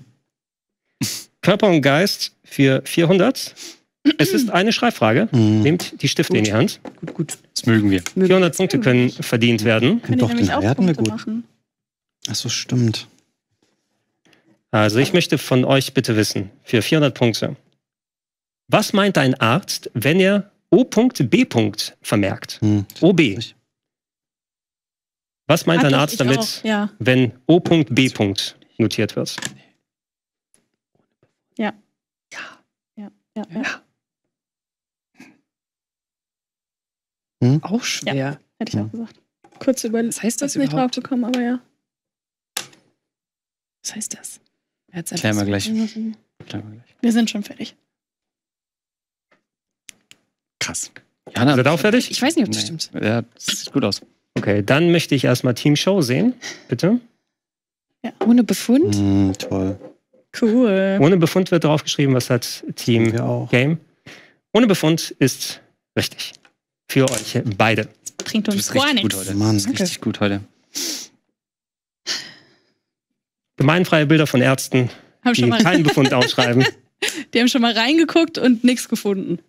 S1: Körper und Geist für 400. Es ist eine Schreibfrage.
S2: Mhm.
S1: Nehmt die Stifte in die Hand.
S4: Gut, gut.
S5: Das mögen wir.
S1: 400 Punkte können verdient werden.
S3: Ich
S2: Doch,
S3: nämlich
S2: den
S3: auch
S2: hatten wir
S3: Punkte
S2: gut.
S3: machen.
S2: Ach so, stimmt.
S1: Also ich möchte von euch bitte wissen, für 400 Punkte, was meint ein Arzt, wenn er O.B. vermerkt?
S2: Hm.
S1: OB. Was meint
S3: Ah,
S1: ein Arzt damit.
S3: Ja,
S1: wenn O.B. notiert wird?
S3: ja, ja.
S4: Auch schwer.
S3: Hätte ich auch gesagt. Kurz über
S4: Was heißt das
S3: nicht drauf
S4: überhaupt?
S3: gekommen, aber ja.
S4: Was heißt das? Er hat's
S5: Klären wir gleich. Klären wir gleich.
S3: Wir sind schon fertig.
S5: Krass.
S1: Seid ihr auch fertig?
S4: Ich weiß nicht, ob das
S5: Nee.
S4: stimmt.
S5: Ja, das sieht gut aus.
S1: Okay, dann möchte ich erstmal Team Show sehen, bitte.
S4: Ohne Befund?
S2: Hm, toll.
S3: Cool.
S1: Ohne Befund wird draufgeschrieben, was hat Team. Game. Ohne Befund ist richtig. Für euch beide.
S3: Bringt uns gar
S5: richtig gut
S3: nichts.
S5: heute.
S2: Mann.
S5: Bist richtig gut heute.
S1: Gemeinfreie Bilder von Ärzten,
S3: Haben
S1: die
S3: schon mal,
S1: keinen Befund ausschreiben.
S3: die haben schon mal reingeguckt und nichts gefunden.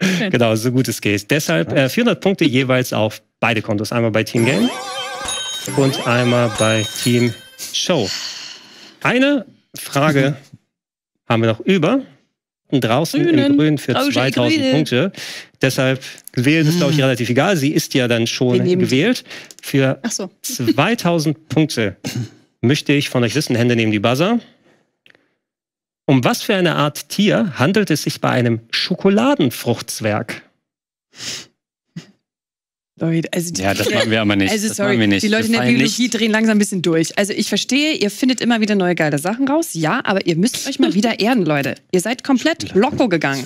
S3: Schön.
S1: Genau, so gut es geht. Deshalb äh, 400 Punkte jeweils auf beide Kontos. Einmal bei Team Game und einmal bei Team Show. Eine Frage haben wir noch über. Draußen im
S3: Grünen.
S1: Grün für
S4: Rausche
S1: 2000
S4: Grüne.
S1: Punkte. Deshalb gewählt ist, glaube ich, relativ egal. Sie ist ja dann schon
S4: nehmen
S1: gewählt. Für
S3: so.
S1: 2000 Punkte möchte ich von euch wissen, Hände neben die Buzzer. Um was für eine Art Tier handelt es sich bei einem Schokoladenfruchtzwerg?
S4: Leute, also die,
S5: Ja, das machen wir aber nicht.
S4: Also
S5: das
S4: sorry,
S5: wir nicht.
S4: die Leute
S5: wir
S4: in der Biologie
S5: nicht.
S4: drehen langsam ein bisschen durch. Also ich verstehe, ihr findet immer wieder neue geile Sachen raus, ja, aber ihr müsst euch mal wieder erden, Leute. Ihr seid komplett loco gegangen.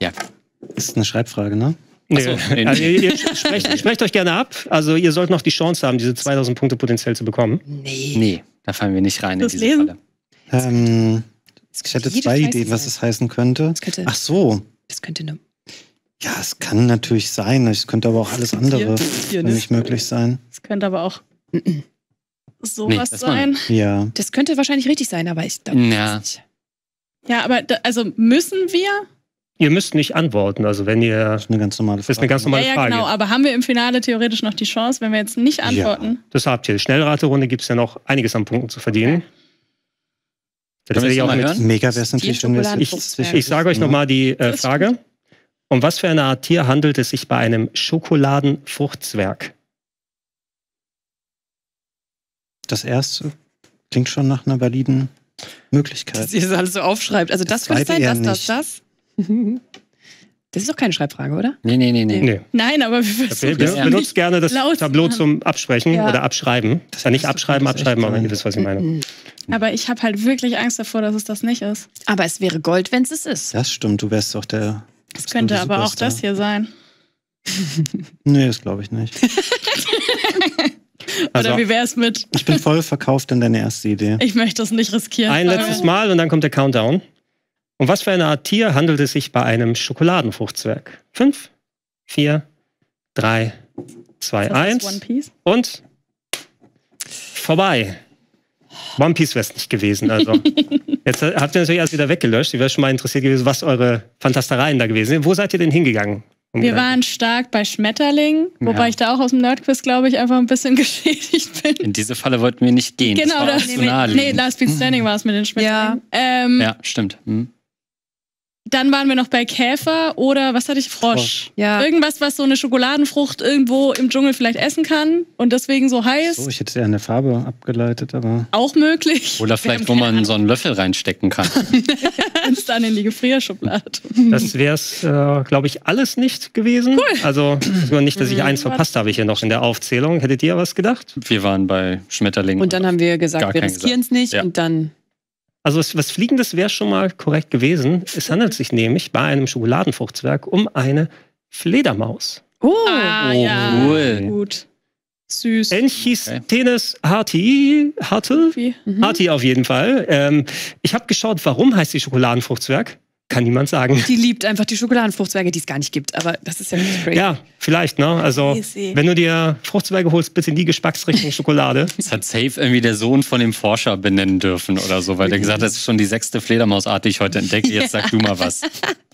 S5: Ja,
S2: Ist eine Schreibfrage, ne?
S1: Nee.
S5: so, nee,
S1: also ihr, ihr sprecht, sprecht euch gerne ab. Also ihr sollt noch die Chance haben, diese 2000 Punkte potenziell zu bekommen.
S4: Nee.
S5: nee, da fallen wir nicht rein in
S3: Das
S5: diese
S3: Lesen?
S5: Falle.
S2: Ähm, ich hätte zwei
S4: Scheiße
S2: Ideen, was es heißen könnte.
S4: Könnte,
S2: Ach so.
S4: das könnte eine.
S2: Ja, es kann natürlich sein. Es könnte aber auch alles andere
S4: Tier,
S2: für mich möglich sein.
S3: Es könnte aber auch
S5: Nee,
S3: sowas
S5: war-
S3: sein.
S2: Ja.
S4: Das könnte wahrscheinlich richtig sein, aber ich glaube
S5: Ja.
S4: nicht.
S3: Ja, aber da, also müssen wir?
S1: Ihr müsst nicht antworten. Also wenn ihr.
S2: Das ist eine ganz normale
S1: Das
S2: Frage.
S1: ist eine ganz
S3: Ja,
S1: normale
S3: ja,
S1: Frage.
S3: genau. Aber haben wir im Finale theoretisch noch die Chance, wenn wir jetzt nicht antworten?
S1: Das habt ihr. Schnellraterunde gibt es ja noch einiges an Punkten zu verdienen. Das
S5: Können wir
S1: auch mit,
S5: hören?
S2: Mega wäre es natürlich,
S1: Ich- Ich sage euch nochmal die äh, Frage. Um was für eine Art Tier handelt es sich bei einem Schokoladenfruchtzwerg?
S2: Das erste klingt schon nach einer validen Möglichkeit.
S4: Dass ihr das alles so aufschreibt. Also das,
S2: Das
S4: könnte sein, das, das, das. Das ist doch keine Schreibfrage, oder?
S5: Nee, nee, nee, nee.
S1: Nee.
S3: Nein, aber wir versuchen
S1: wir
S3: es
S5: ja
S1: benutzt gerne das
S3: laut
S1: Tableau zum Absprechen
S4: Ja.
S1: oder Abschreiben. Ja, nicht
S2: das
S1: abschreiben,
S2: ist
S1: abschreiben, aber ihr wisst, was ich meine.
S3: Aber ich habe halt wirklich Angst davor, dass es das nicht ist.
S4: Aber es wäre Gold, wenn es es ist.
S2: Das stimmt, du wärst doch der.
S3: Es könnte aber auch das hier sein.
S2: Nee, das glaube ich nicht.
S1: Also
S3: Oder wie wär's mit,
S2: Ich bin voll verkauft in deine erste Idee.
S3: ich möchte es nicht riskieren.
S1: ein letztes Mal und dann kommt der Countdown. Um was für eine Art Tier handelt es sich bei einem Schokoladenfruchtzwerg? Fünf, vier, drei, zwei, eins
S3: One Piece?
S1: und vorbei. One Piece wäre es nicht gewesen. Also. Jetzt habt ihr natürlich alles wieder weggelöscht. Ich wäre schon mal interessiert gewesen, was eure Fantastereien da gewesen sind. Wo seid ihr denn hingegangen? Um
S3: Wir waren stark bei Schmetterling, wobei
S5: Ja.
S3: ich da auch aus dem Nerdquiz, glaube ich, einfach ein bisschen geschädigt bin.
S5: In diese Falle wollten wir nicht gehen.
S3: Genau,
S5: das war
S3: das, nee, nee. Last Beat Standing war es mit den Schmetterlingen. Ähm,
S5: Ja, stimmt. Hm.
S3: Dann waren wir noch bei Käfer oder was hatte ich? Frosch.
S4: Ja.
S3: Irgendwas, was so eine Schokoladenfrucht irgendwo im Dschungel vielleicht essen kann und deswegen so heiß.
S2: So, ich hätte eher eine Farbe abgeleitet, aber
S3: Auch möglich.
S5: Oder vielleicht, wo man so einen Löffel reinstecken kann.
S3: uns dann in die Gefrierschublade.
S1: Das wäre es, äh, glaube ich, alles nicht gewesen. Cool. Also nur nicht, dass ich eins verpasst habe hier noch in der Aufzählung. Hättet ihr was gedacht?
S5: Wir waren bei Schmetterling.
S4: Und dann haben wir gesagt,
S5: Gar
S4: wir riskieren es nicht.
S5: Ja.
S4: Und dann
S1: Also was, was Fliegendes wäre schon mal korrekt gewesen. Es handelt sich nämlich bei einem Schokoladenfruchtzwerg um eine Fledermaus.
S4: Oh,
S3: Ah,
S5: Oh,
S3: ja.
S5: cool.
S3: Gut. Süß.
S1: Enchisthenes harti, Hartel?
S3: Wie?
S4: Mhm.
S1: Harti auf jeden Fall. Ähm, ich habe geschaut, warum heißt die Schokoladenfruchtzwerg? Kann niemand sagen.
S4: die liebt einfach die Schokoladenfruchtzwerge, die es gar nicht gibt. Aber das ist ja nicht crazy.
S1: Ja, vielleicht, ne? Also,
S3: Easy.
S1: wenn du dir Fruchtzwerge holst, bitte nie Geschmacksrichtung Schokolade.
S5: Das hat safe irgendwie der Sohn von dem Forscher benennen dürfen oder so, weil der gesagt hat, das ist schon die sechste Fledermausart, die ich heute entdecke. Jetzt sag du mal was.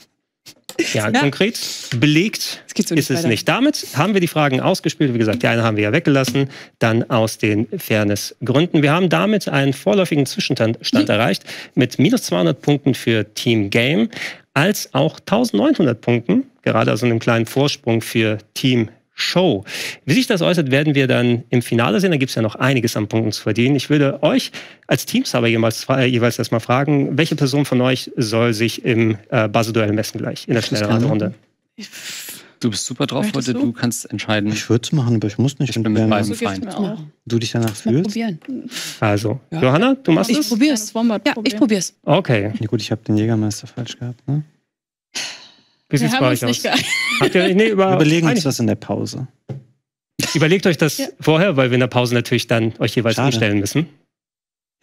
S1: Ja,
S4: Ja.
S1: konkret belegt
S4: so
S1: ist es
S4: weiter.
S1: nicht. Damit haben wir die Fragen ausgespielt. Wie gesagt, die eine haben wir ja weggelassen, dann aus den Fairnessgründen. Wir haben damit einen vorläufigen Zwischenstand Stand erreicht mit minus 200 Punkten für Team Game, als auch 1900 Punkten, gerade also einem kleinen Vorsprung für Team Show. Wie sich das äußert, werden wir dann im Finale sehen. Da gibt es ja noch einiges an Punkten zu verdienen. Ich würde euch als Teams aber jeweils, jeweils erstmal fragen, welche Person von euch soll sich im äh, Buzzer-Duell messen gleich in der Schnellraterunde?
S5: Du bist super drauf
S3: Möchtest
S5: heute,
S3: du?
S5: du kannst entscheiden.
S2: ich würde es machen, aber ich muss nicht.
S5: Ich bin mit beiden fein.
S2: du dich danach
S4: Mal
S2: fühlst.
S4: probieren.
S1: Also,
S4: Ja.
S1: Johanna, du machst
S4: Ich
S1: es?
S4: probier's.
S3: Kleines Wombat
S4: Ja, ich
S3: probieren.
S4: probier's.
S1: Okay.
S2: Ja, gut, ich habe den Jägermeister falsch gehabt. Ne?
S1: Wie sieht's
S3: haben
S1: bei euch aus? Habt ihr, nee, über,
S2: Wir überlegen uns das in der Pause.
S1: Überlegt euch das
S3: Ja.
S1: vorher, weil wir in der Pause natürlich dann euch jeweils
S2: Schade.
S1: umstellen müssen.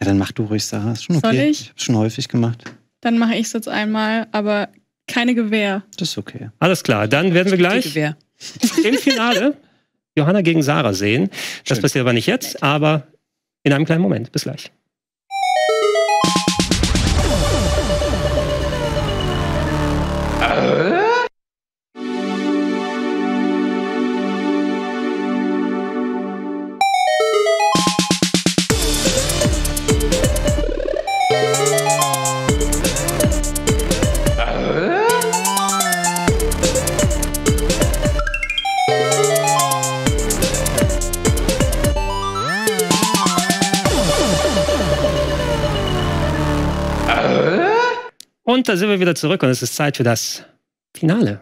S2: Ja, dann mach du ruhig, Sarah. Ist schon okay.
S3: Soll ich?
S2: Ich habe schon häufig gemacht.
S3: Dann mache ich es jetzt einmal, aber keine Gewehr.
S2: Das ist okay.
S1: Alles klar, dann werden wir gleich im Finale Johanna gegen Sarah sehen. Das
S5: Schön.
S1: passiert aber nicht jetzt, aber in einem kleinen Moment. Bis gleich. Und da sind wir wieder zurück und es ist Zeit für das Finale.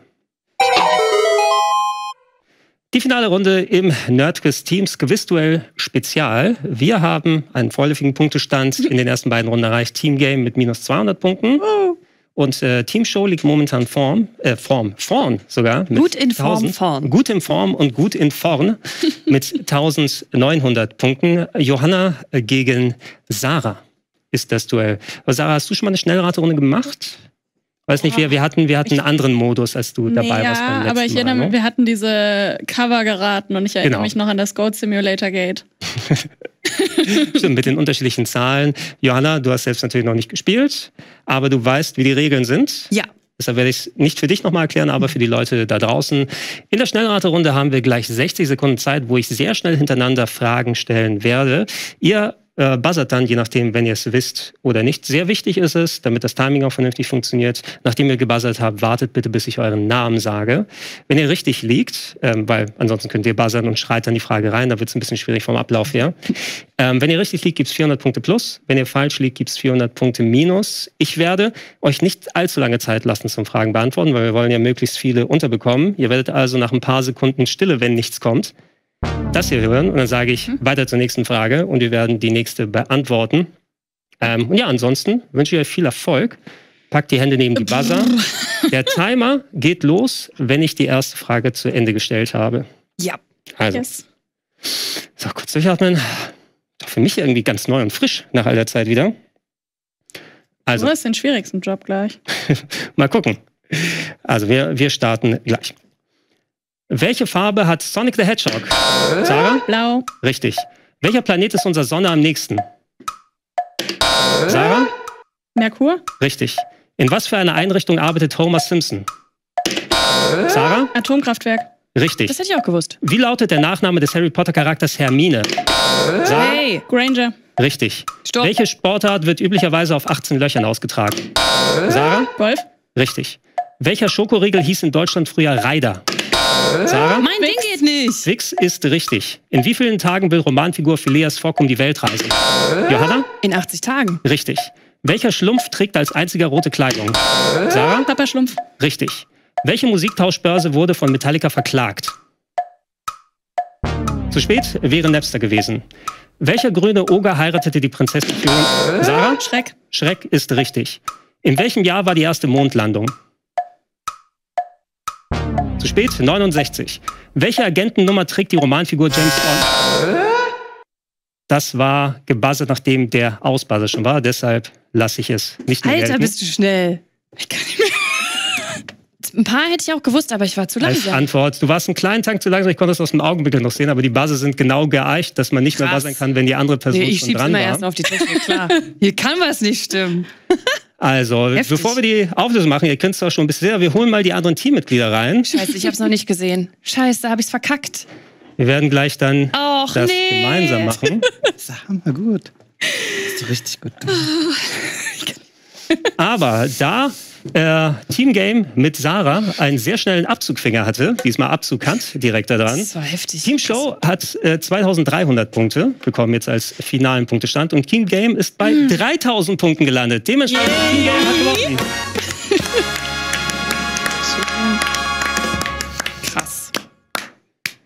S1: Die finale Runde im Nerdquiz Teams Quizduell Spezial. Wir haben einen vorläufigen Punktestand in den ersten beiden Runden erreicht. Team Game mit minus 200 Punkten. Und äh, Team Show liegt momentan Form, äh, Form, vorn sogar. mit
S4: Gut in Form
S1: 1000
S4: vorn.
S1: Gut in Form und gut in vorn mit 1900 Punkten. Johanna äh, gegen Sarah ist das Duell. Aber Sarah, hast du schon mal eine Schnellraterunde gemacht? Weiß nicht, wir, wir hatten, wir hatten einen anderen Modus, als du dabei
S3: ja,
S1: warst. letzten
S3: aber ich erinnere mich,
S1: ne?
S3: wir hatten diese Cover geraten und ich erinnere
S1: Genau.
S3: mich noch an das Goat Simulator Gate.
S1: Stimmt, mit den unterschiedlichen Zahlen. Johanna, du hast selbst natürlich noch nicht gespielt, aber du weißt, wie die Regeln sind.
S4: Ja.
S1: Deshalb werde ich es nicht für dich nochmal erklären, aber für die Leute da draußen. In der Schnellraterunde haben wir gleich 60 Sekunden Zeit, wo ich sehr schnell hintereinander Fragen stellen werde. Ihr äh, buzzert dann, je nachdem, wenn ihr es wisst oder nicht. Sehr wichtig ist es, damit das Timing auch vernünftig funktioniert. Nachdem ihr gebuzzert habt, wartet bitte, bis ich euren Namen sage. Wenn ihr richtig liegt, ähm, weil ansonsten könnt ihr buzzern und schreit dann die Frage rein, da wird es ein bisschen schwierig vom Ablauf her. Ähm, wenn ihr richtig liegt, gibt es 400 Punkte plus. Wenn ihr falsch liegt, gibt es 400 Punkte minus. Ich werde euch nicht allzu lange Zeit lassen zum Fragen beantworten, weil wir wollen ja möglichst viele unterbekommen. Ihr werdet also nach ein paar Sekunden Stille, wenn nichts kommt, das hier hören und dann sage ich weiter zur nächsten Frage und wir werden die nächste beantworten. Ähm, und ja, ansonsten wünsche ich euch viel Erfolg. Packt die Hände neben die Buzzer. Der Timer geht los, wenn ich die erste Frage zu Ende gestellt habe.
S4: Ja.
S1: Also,
S3: Yes.
S1: Doch kurz durchatmen. Doch für mich irgendwie ganz neu und frisch nach all der Zeit wieder. Also,
S3: Du hast den schwierigsten Job gleich.
S1: mal gucken. Also, wir, wir starten gleich. Welche Farbe hat Sonic the Hedgehog? Sarah?
S3: Blau.
S1: Richtig. Welcher Planet ist unserer Sonne am nächsten? Sarah?
S3: Merkur.
S1: Richtig. In was für einer Einrichtung arbeitet Homer Simpson? Sarah?
S3: Atomkraftwerk.
S1: Richtig.
S4: Das hätte ich auch gewusst.
S1: Wie lautet der Nachname des Harry Potter Charakters Hermine? Sarah?
S4: Hey,
S3: Granger.
S1: Richtig.
S4: stopp.
S1: Welche Sportart wird üblicherweise auf 18 Löchern ausgetragen? Sarah?
S3: Golf.
S1: Richtig. Welcher Schokoriegel hieß in Deutschland früher Reider? Sarah?
S4: Mein Ding geht nicht.
S1: Wix ist richtig. In wie vielen Tagen will Romanfigur Phileas Fogg um die Welt reisen? Johanna?
S4: In 80 Tagen.
S1: Richtig. Welcher Schlumpf trägt als einziger rote Kleidung? Sarah?
S3: Papa Schlumpf.
S1: Richtig. Welche Musiktauschbörse wurde von Metallica verklagt? Zu spät wäre Napster gewesen. Welcher grüne Oger heiratete die Prinzessin Fiona? Sarah?
S3: Schreck.
S1: Schreck ist richtig. In welchem Jahr war die erste Mondlandung? Zu spät? 69. Welche Agentennummer trägt die Romanfigur James Bond? Das war gebuzzert, nachdem der Ausbuzzer schon war. Deshalb lasse ich es nicht mehr
S4: Alter,
S1: gelten.
S4: bist du schnell. Ich kann nicht mehr. Ein paar hätte ich auch gewusst, aber ich war zu
S1: Als
S4: langsam.
S1: Antwort. Du warst einen kleinen Tank zu langsam, ich konnte es aus dem Augenwinkel noch sehen, aber die Buzzer sind genau geeicht, dass man nicht mehr
S4: Krass.
S1: buzzern kann, wenn die andere Person
S4: Nee, ich
S1: schon dran
S4: immer
S1: war.
S4: erst auf die Technik, klar. Hier kann was nicht stimmen.
S1: Also,
S4: Heftig.
S1: bevor wir die Auflösung machen, ihr kennt es zwar schon ein bisschen, wir holen mal die anderen Teammitglieder rein.
S4: Scheiße, ich hab's noch nicht gesehen. Scheiße, da hab ich's verkackt.
S1: Wir werden gleich dann
S4: Och,
S1: das
S4: nee.
S1: gemeinsam machen.
S2: Das ist hammer gut. Hast du richtig gut gemacht.
S1: Aber da äh, Team Game mit Sarah einen sehr schnellen Abzugfinger hatte, diesmal Abzughand direkt da dran.
S4: Das war heftig.
S1: Team Show hat äh, 2300 Punkte bekommen jetzt als finalen Punktestand und Team Game ist bei
S4: Hm.
S1: 3000 Punkten gelandet. Dementsprechend Team Game hat gewonnen.
S4: krass.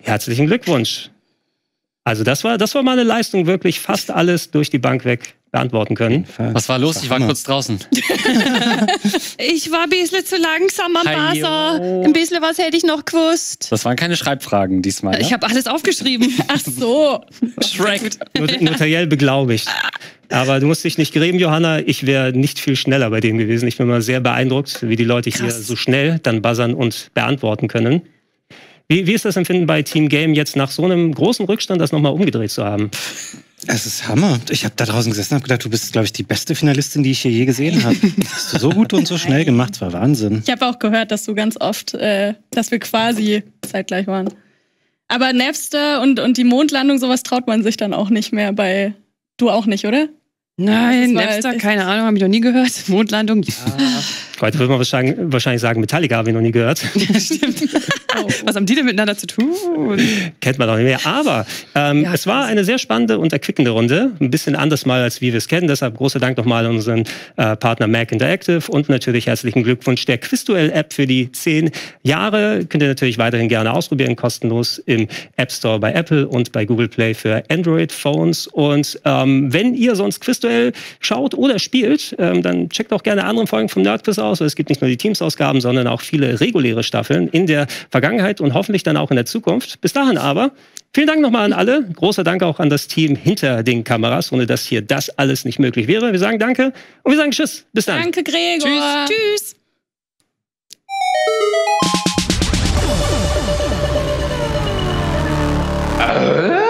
S1: Herzlichen Glückwunsch. Also das war, das war mal eine Leistung, wirklich fast alles durch die Bank weg beantworten können.
S5: Was war los? Ich war kurz draußen.
S4: Ich war ein bisschen zu langsam am
S5: yo.
S4: Ein bisschen was hätte ich noch gewusst.
S5: Das waren keine Schreibfragen diesmal.
S4: Ich
S5: Ja?
S4: habe alles aufgeschrieben.
S3: Ach so.
S5: Shrek.
S1: Not notariell beglaubigt. Aber du musst dich nicht grämen, Johanna. Ich wäre nicht viel schneller bei dem gewesen. Ich bin mal sehr beeindruckt, wie die Leute hier
S4: Krass.
S1: so schnell dann buzzern und beantworten können. Wie, wie ist das Empfinden bei Team Game jetzt nach so einem großen Rückstand, das nochmal umgedreht zu haben?
S2: Es ist Hammer. Ich habe da draußen gesessen und habe gedacht, du bist, glaube ich, die beste Finalistin, die ich hier je gesehen habe. Hast du so gut und so schnell gemacht. Das war Wahnsinn.
S3: Ich habe auch gehört, dass du ganz oft, äh, dass wir quasi zeitgleich waren. Aber Napster und, und die Mondlandung, sowas traut man sich dann auch nicht mehr bei. Du auch nicht, oder?
S4: Nein,
S3: war
S4: Napster, keine Ahnung, habe ich noch nie gehört. Mondlandung, ja.
S1: Heute würde man wahrscheinlich, wahrscheinlich sagen, Metallica habe ich noch nie gehört.
S4: Stimmt. Was haben die denn miteinander zu tun?
S1: Kennt man doch nicht mehr. Aber ähm,
S4: Ja,
S1: es war eine sehr spannende und erquickende Runde. Ein bisschen anders mal, als wie wir es kennen. Deshalb großer Dank nochmal an unseren äh, Partner Mac Interactive und natürlich herzlichen Glückwunsch der Quizduell-App für die zehn Jahre. Könnt ihr natürlich weiterhin gerne ausprobieren, kostenlos im App Store bei Apple und bei Google Play für Android-Phones. Und ähm, wenn ihr sonst Quizduell schaut oder spielt, ähm, dann checkt auch gerne andere Folgen vom Nerdquiz aus. weil Es gibt nicht nur die Teamsausgaben, sondern auch viele reguläre Staffeln in der Vergangenheit und hoffentlich dann auch in der Zukunft. Bis dahin aber, vielen Dank nochmal an alle. Großer Dank auch an das Team hinter den Kameras, ohne dass hier das alles nicht möglich wäre. Wir sagen Danke und wir sagen Tschüss. Bis dann.
S3: Danke, Gregor.
S4: Tschüss.
S3: Tschüss.